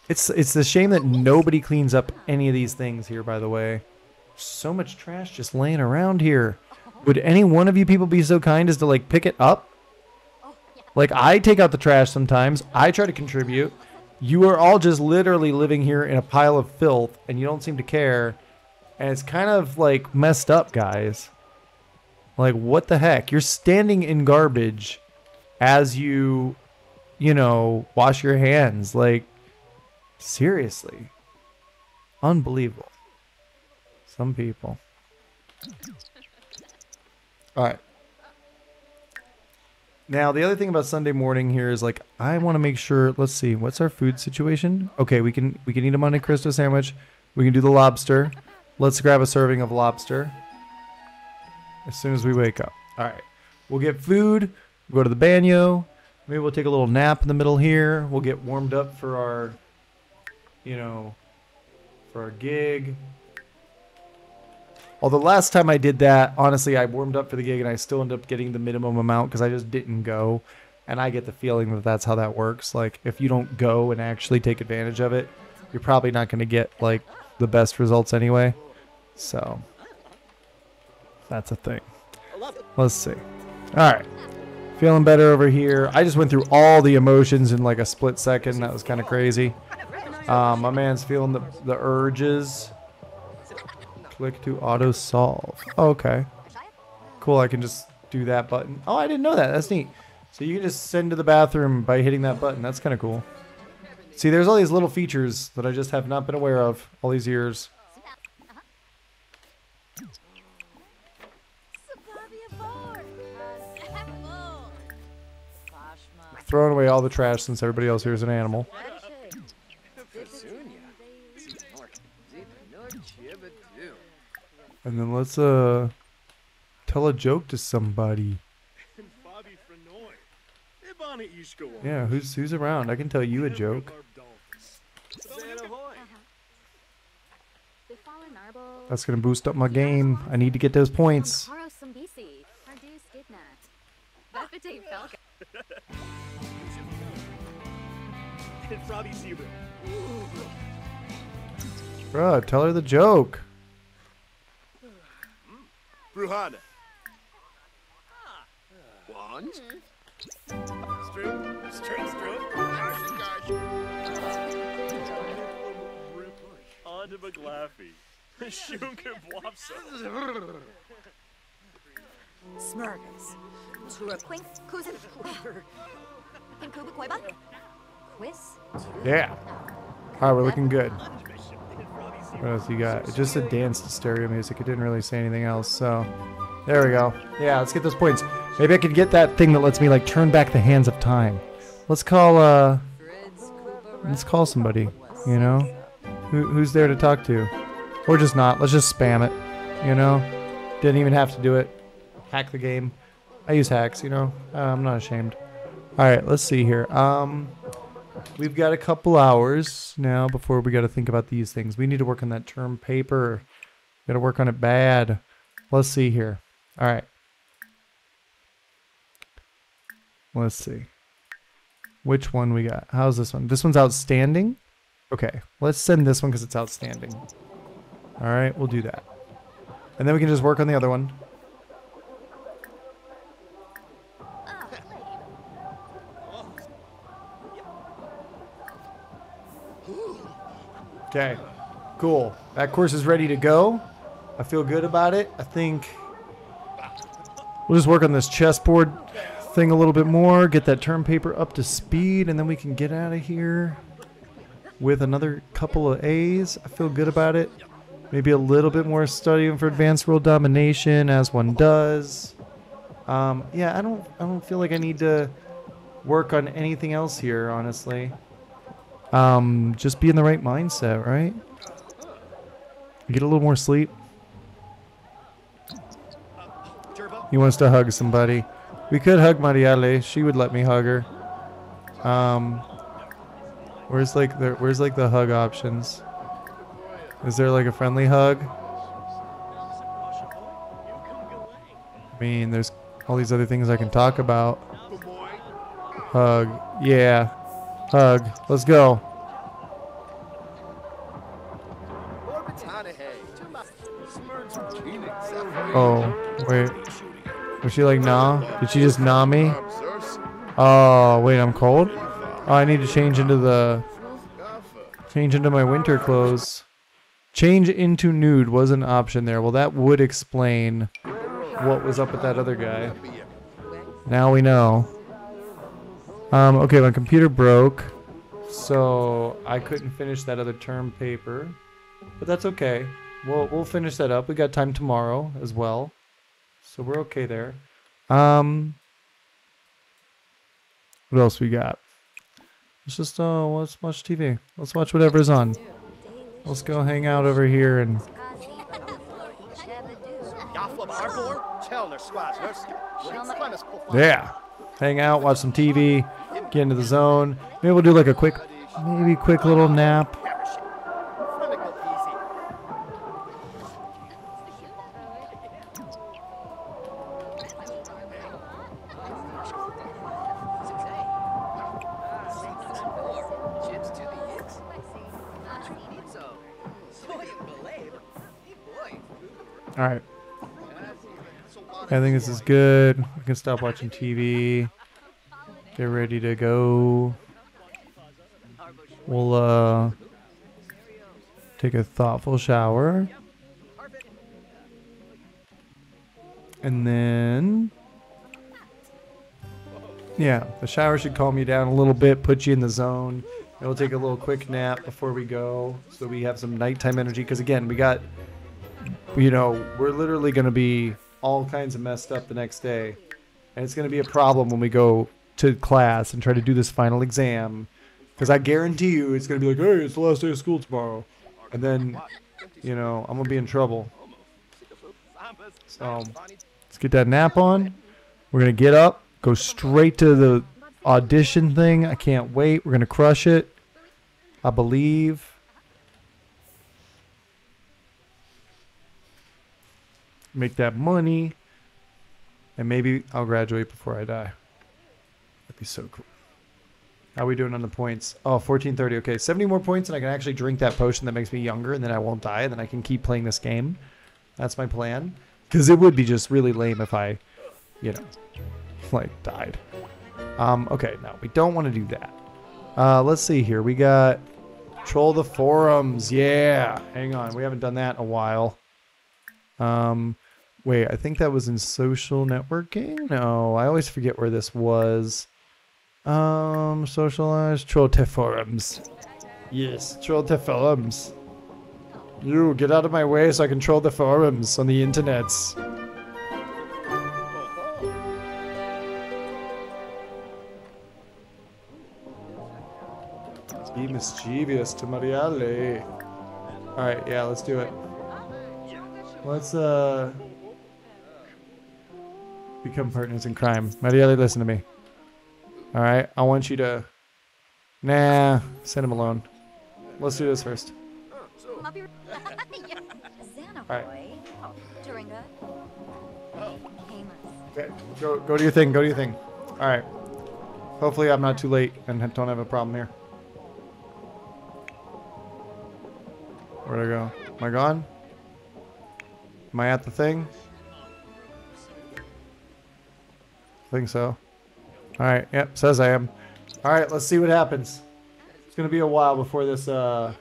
[SPEAKER 1] It's it's a shame that nobody cleans up any of these things here. By the way, so much trash just laying around here. Would any one of you people be so kind as to like pick it up? Like I take out the trash sometimes. I try to contribute. You are all just literally living here in a pile of filth, and you don't seem to care. And it's kind of like messed up, guys. Like what the heck? You're standing in garbage as you, you know, wash your hands. Like seriously, unbelievable. Some people. All right. Now, the other thing about Sunday morning here is like I want to make sure. Let's see, what's our food situation? Okay, we can we can eat a Monte Cristo sandwich. We can do the lobster. Let's grab a serving of lobster as soon as we wake up. All right, we'll get food. We'll go to the banyo. Maybe we'll take a little nap in the middle here. We'll get warmed up for our, you know, for our gig. Although last time I did that, honestly, I warmed up for the gig and I still ended up getting the minimum amount because I just didn't go. And I get the feeling that that's how that works. Like, if you don't go and actually take advantage of it, you're probably not going to get, like, the best results anyway. So, that's a thing. Let's see. All right. Feeling better over here. I just went through all the emotions in like a split second. That was kind of crazy. Um, my man's feeling the, the urges. Click to auto solve. Okay. Cool. I can just do that button. Oh, I didn't know that. That's neat. So you can just send to the bathroom by hitting that button. That's kind of cool. See, there's all these little features that I just have not been aware of all these years. Throwing away all the trash since everybody else here is an animal. And then let's uh tell a joke to somebody. Yeah, who's who's around? I can tell you a joke. That's gonna boost up my game. I need to get those points. Bro, tell her the joke.
[SPEAKER 2] Bruhana. One. Stru. Stru. Stru. Gosh, gosh.
[SPEAKER 3] Onto McLaffy. Shunka Blopso.
[SPEAKER 4] Smurgas. Turquink. Kuzin. Pinkuba Koiba.
[SPEAKER 1] Yeah. All right, we're looking good. What else you got? It just said dance to stereo music. It didn't really say anything else. So there we go. Yeah, let's get those points. Maybe I could get that thing that lets me like turn back the hands of time. Let's call uh let's call somebody, you know? Who, who's there to talk to? Or just not. Let's just spam it, you know? Didn't even have to do it. Hack the game. I use hacks, you know? Uh, I'm not ashamed. All right, let's see here. Um We've got a couple hours now before we got to think about these things. We need to work on that term paper. Got to work on it bad. Let's see here. All right. Let's see. Which one we got? How's this one? This one's outstanding. Okay, let's send this one because it's outstanding. All right, we'll do that. And then we can just work on the other one. Okay, cool. That course is ready to go. I feel good about it. I think we'll just work on this chessboard thing a little bit more, get that term paper up to speed, and then we can get out of here with another couple of A's. I feel good about it. Maybe a little bit more studying for advanced world domination, as one does. Um, yeah, I don't, I don't feel like I need to work on anything else here, honestly. Um, just be in the right mindset, right? Get a little more sleep. He wants to hug somebody. We could hug Mariale. She would let me hug her. Um, where's like the where's like the hug options? Is there like a friendly hug? I mean, there's all these other things I can talk about. Hug. Yeah. Hug. Let's go. Oh, wait. Was she like, nah? Did she just nah me? Oh, wait, I'm cold? Oh, I need to change into the... Change into my winter clothes. Change into nude was an option there. Well, that would explain what was up with that other guy. Now we know. Um, okay, my computer broke. So I couldn't finish that other term paper. But that's okay. We'll, we'll finish that up. We got time tomorrow as well. So we're okay there. Um, what else we got? Let's just uh, let's watch TV. Let's watch whatever's on. Let's go hang out over here and yeah, hang out, watch some TV, get into the zone. Maybe we'll do like a quick, maybe quick little nap. All right. I think this is good. We can stop watching TV. Get ready to go. We'll uh take a thoughtful shower. And then Yeah, the shower should calm you down a little bit, put you in the zone. And we'll take a little quick nap before we go so we have some nighttime energy because again, we got you know, we're literally going to be all kinds of messed up the next day. And it's going to be a problem when we go to class and try to do this final exam. Because I guarantee you it's going to be like, hey, it's the last day of school tomorrow. And then, you know, I'm going to be in trouble. So, let's get that nap on. We're going to get up, go straight to the audition thing. I can't wait. We're going to crush it. I believe. make that money, and maybe I'll graduate before I die. That'd be so cool. How are we doing on the points? Oh, 1430. Okay, 70 more points, and I can actually drink that potion that makes me younger, and then I won't die, and then I can keep playing this game. That's my plan. Because it would be just really lame if I, you know, like, died. Um, okay, no, we don't want to do that. Uh, let's see here. We got Troll the Forums. Yeah. Hang on. We haven't done that in a while. Um, Wait, I think that was in social networking? No, I always forget where this was. Um, socialize Trollte forums. Yes, Trollte forums. You, get out of my way so I can troll the forums on the internets. Be mischievous to Mariale. Alright, yeah, let's do it. Let's, uh become partners in crime. Marielle, listen to me. All right, I want you to. Nah, send him alone. Let's do this first. All right. Okay, go go to your thing. Go to your thing. All right. Hopefully, I'm not too late and don't have a problem here. Where'd I go? Am I gone? Am I at the thing? I think so. Alright, yep, says I am. Alright, let's see what happens. It's gonna be a while before this uh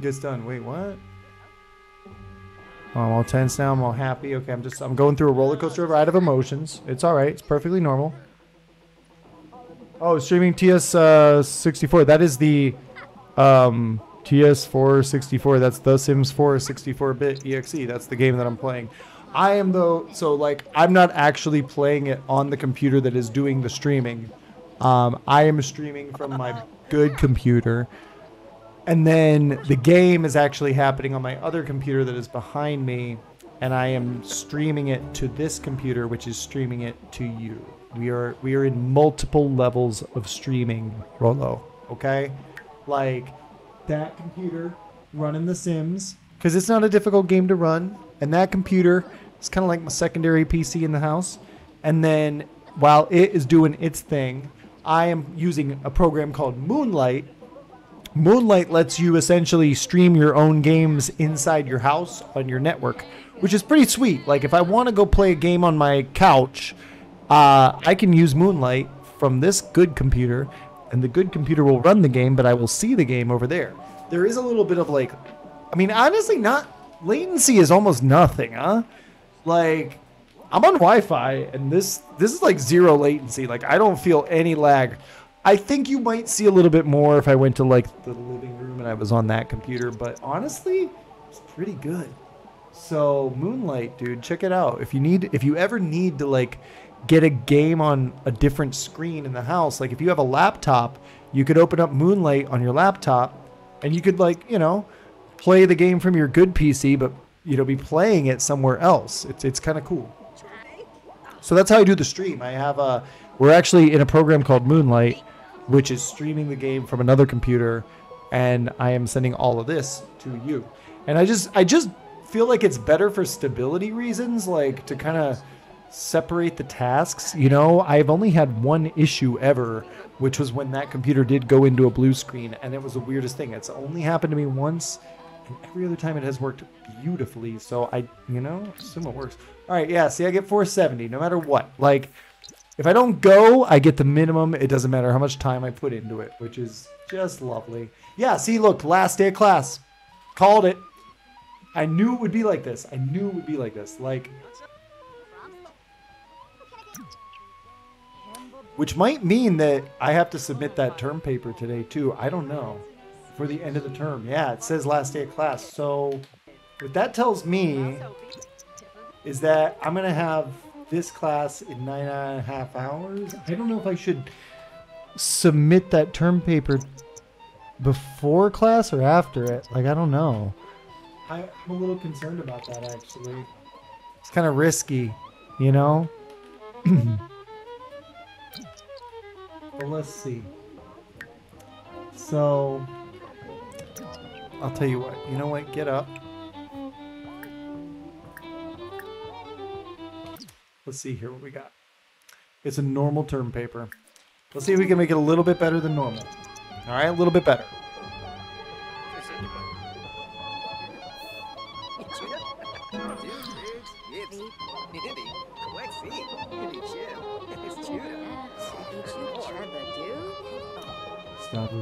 [SPEAKER 1] gets done. Wait, what? Oh, I'm all tense now. I'm all happy. Okay, I'm just I'm going through a roller coaster ride of emotions. It's all right. It's perfectly normal. Oh, streaming TS uh, 64. That is the um, TS4 64. That's the Sims 4 64-bit exe. That's the game that I'm playing. I am though, so like I'm not actually playing it on the computer that is doing the streaming. Um, I am streaming from my good computer. And then the game is actually happening on my other computer that is behind me, and I am streaming it to this computer, which is streaming it to you. We are we are in multiple levels of streaming, Rolo. Okay, like that computer running The Sims because it's not a difficult game to run, and that computer is kind of like my secondary PC in the house. And then while it is doing its thing, I am using a program called Moonlight Moonlight lets you essentially stream your own games inside your house on your network, which is pretty sweet. Like if I want to go play a game on my couch, uh, I can use Moonlight from this good computer, and the good computer will run the game, but I will see the game over there. There is a little bit of like, I mean, honestly, not latency is almost nothing, huh? Like I'm on Wi-Fi, and this this is like zero latency. Like I don't feel any lag. I think you might see a little bit more if I went to like the living room and I was on that computer, but honestly, it's pretty good. So Moonlight, dude, check it out. If you need, if you ever need to like get a game on a different screen in the house, like if you have a laptop, you could open up Moonlight on your laptop, and you could like you know play the game from your good PC, but you know be playing it somewhere else. It's it's kind of cool. So that's how I do the stream. I have a. We're actually in a program called Moonlight which is streaming the game from another computer, and I am sending all of this to you. And I just I just feel like it's better for stability reasons, like to kind of separate the tasks. You know, I've only had one issue ever, which was when that computer did go into a blue screen, and it was the weirdest thing. It's only happened to me once, and every other time it has worked beautifully. So I, you know, assume it works. All right, yeah. See, I get 470 no matter what. Like if I don't go, I get the minimum. It doesn't matter how much time I put into it, which is just lovely. Yeah, see, look, last day of class. Called it. I knew it would be like this. I knew it would be like this. Like, which might mean that I have to submit that term paper today, too. I don't know. For the end of the term. Yeah, it says last day of class. So, what that tells me is that I'm going to have this class in nine and a half hours. I don't know if I should submit that term paper before class or after it. Like, I don't know. I, am a little concerned about that, actually. It's kind of risky, you know? let's see. So, I'll tell you what. You know what? Get up. Let's see here what we got. It's a normal term paper. Let's see if we can make it a little bit better than normal. All right, a little bit better.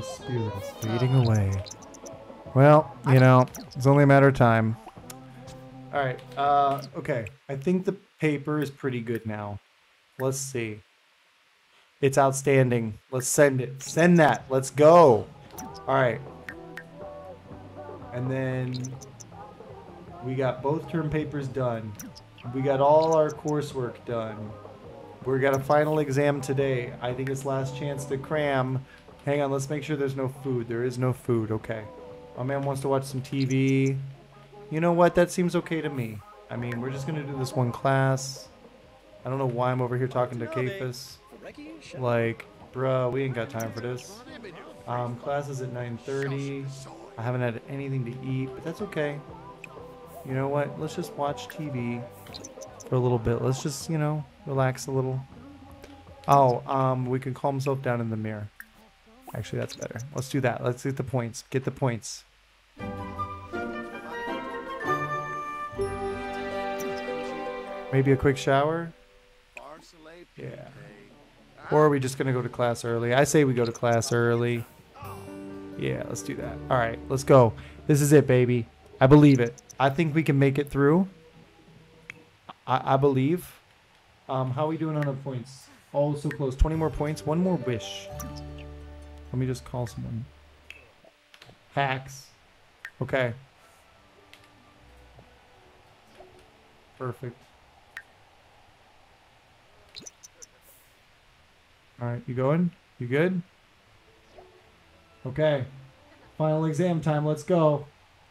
[SPEAKER 1] Spirit is fading away. Well, you know, it's only a matter of time. All right. Uh, okay. I think the paper is pretty good now. Let's see. It's outstanding. Let's send it. Send that. Let's go. All right. And then we got both term papers done. We got all our coursework done. We got a final exam today. I think it's last chance to cram. Hang on, let's make sure there's no food. There is no food. Okay. My man wants to watch some TV. You know what? That seems okay to me. I mean, we're just gonna do this one class. I don't know why I'm over here talking to Kafis. Like, bruh, we ain't got time for this. Um, class is at 9.30. I haven't had anything to eat, but that's okay. You know what? Let's just watch TV for a little bit. Let's just, you know, relax a little. Oh, um, we can calm himself down in the mirror. Actually, that's better. Let's do that. Let's get the points. Get the points. Maybe a quick shower? Yeah. Or are we just going to go to class early? I say we go to class early. Yeah, let's do that. All right, let's go. This is it, baby. I believe it. I think we can make it through. I, I believe. Um, how are we doing on the points? Oh, so close. 20 more points. One more wish. Let me just call someone. Hacks. Okay. Perfect. All right, you going? You good? Okay. Final exam time. Let's go.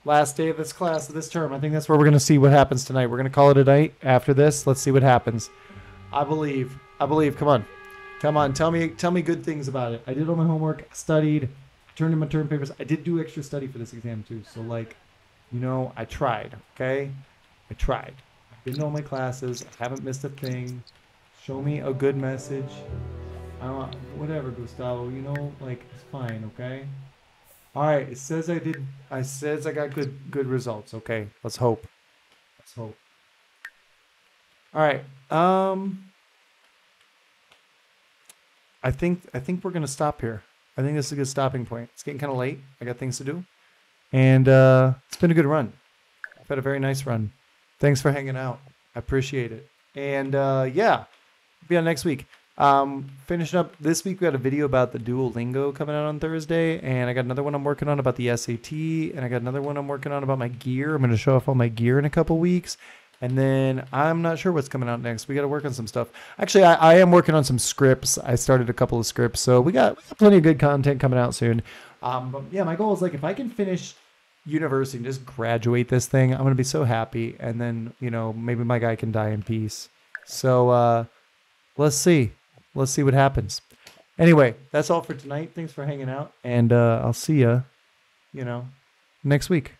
[SPEAKER 1] Last day of this class of this term. I think that's where we're going to see what happens tonight. We're going to call it a night after this. Let's see what happens. I believe. I believe. Come on. Come on. Tell me tell me good things about it. I did all my homework, studied, turned in my term papers. I did do extra study for this exam too. So like, you know, I tried, okay? I tried. I've been to all my classes. I haven't missed a thing. Show me a good message. I don't, whatever, Gustavo. You know, like it's fine, okay? All right. It says I did. I says I got good good results. Okay. Let's hope. Let's hope. All right. Um. I think I think we're gonna stop here. I think this is a good stopping point. It's getting kind of late. I got things to do, and uh, it's been a good run. I've had a very nice run. Thanks for hanging out. I appreciate it. And uh, yeah, be on next week. Um, finishing up this week, we got a video about the Duolingo coming out on Thursday, and I got another one I'm working on about the SAT, and I got another one I'm working on about my gear. I'm going to show off all my gear in a couple weeks, and then I'm not sure what's coming out next. We got to work on some stuff. Actually, I, I am working on some scripts. I started a couple of scripts, so we got, we got plenty of good content coming out soon. Um, but yeah, my goal is like if I can finish university and just graduate this thing, I'm gonna be so happy. And then you know maybe my guy can die in peace. So uh, let's see, let's see what happens. Anyway, that's all for tonight. Thanks for hanging out, and uh, I'll see ya, you know, next week.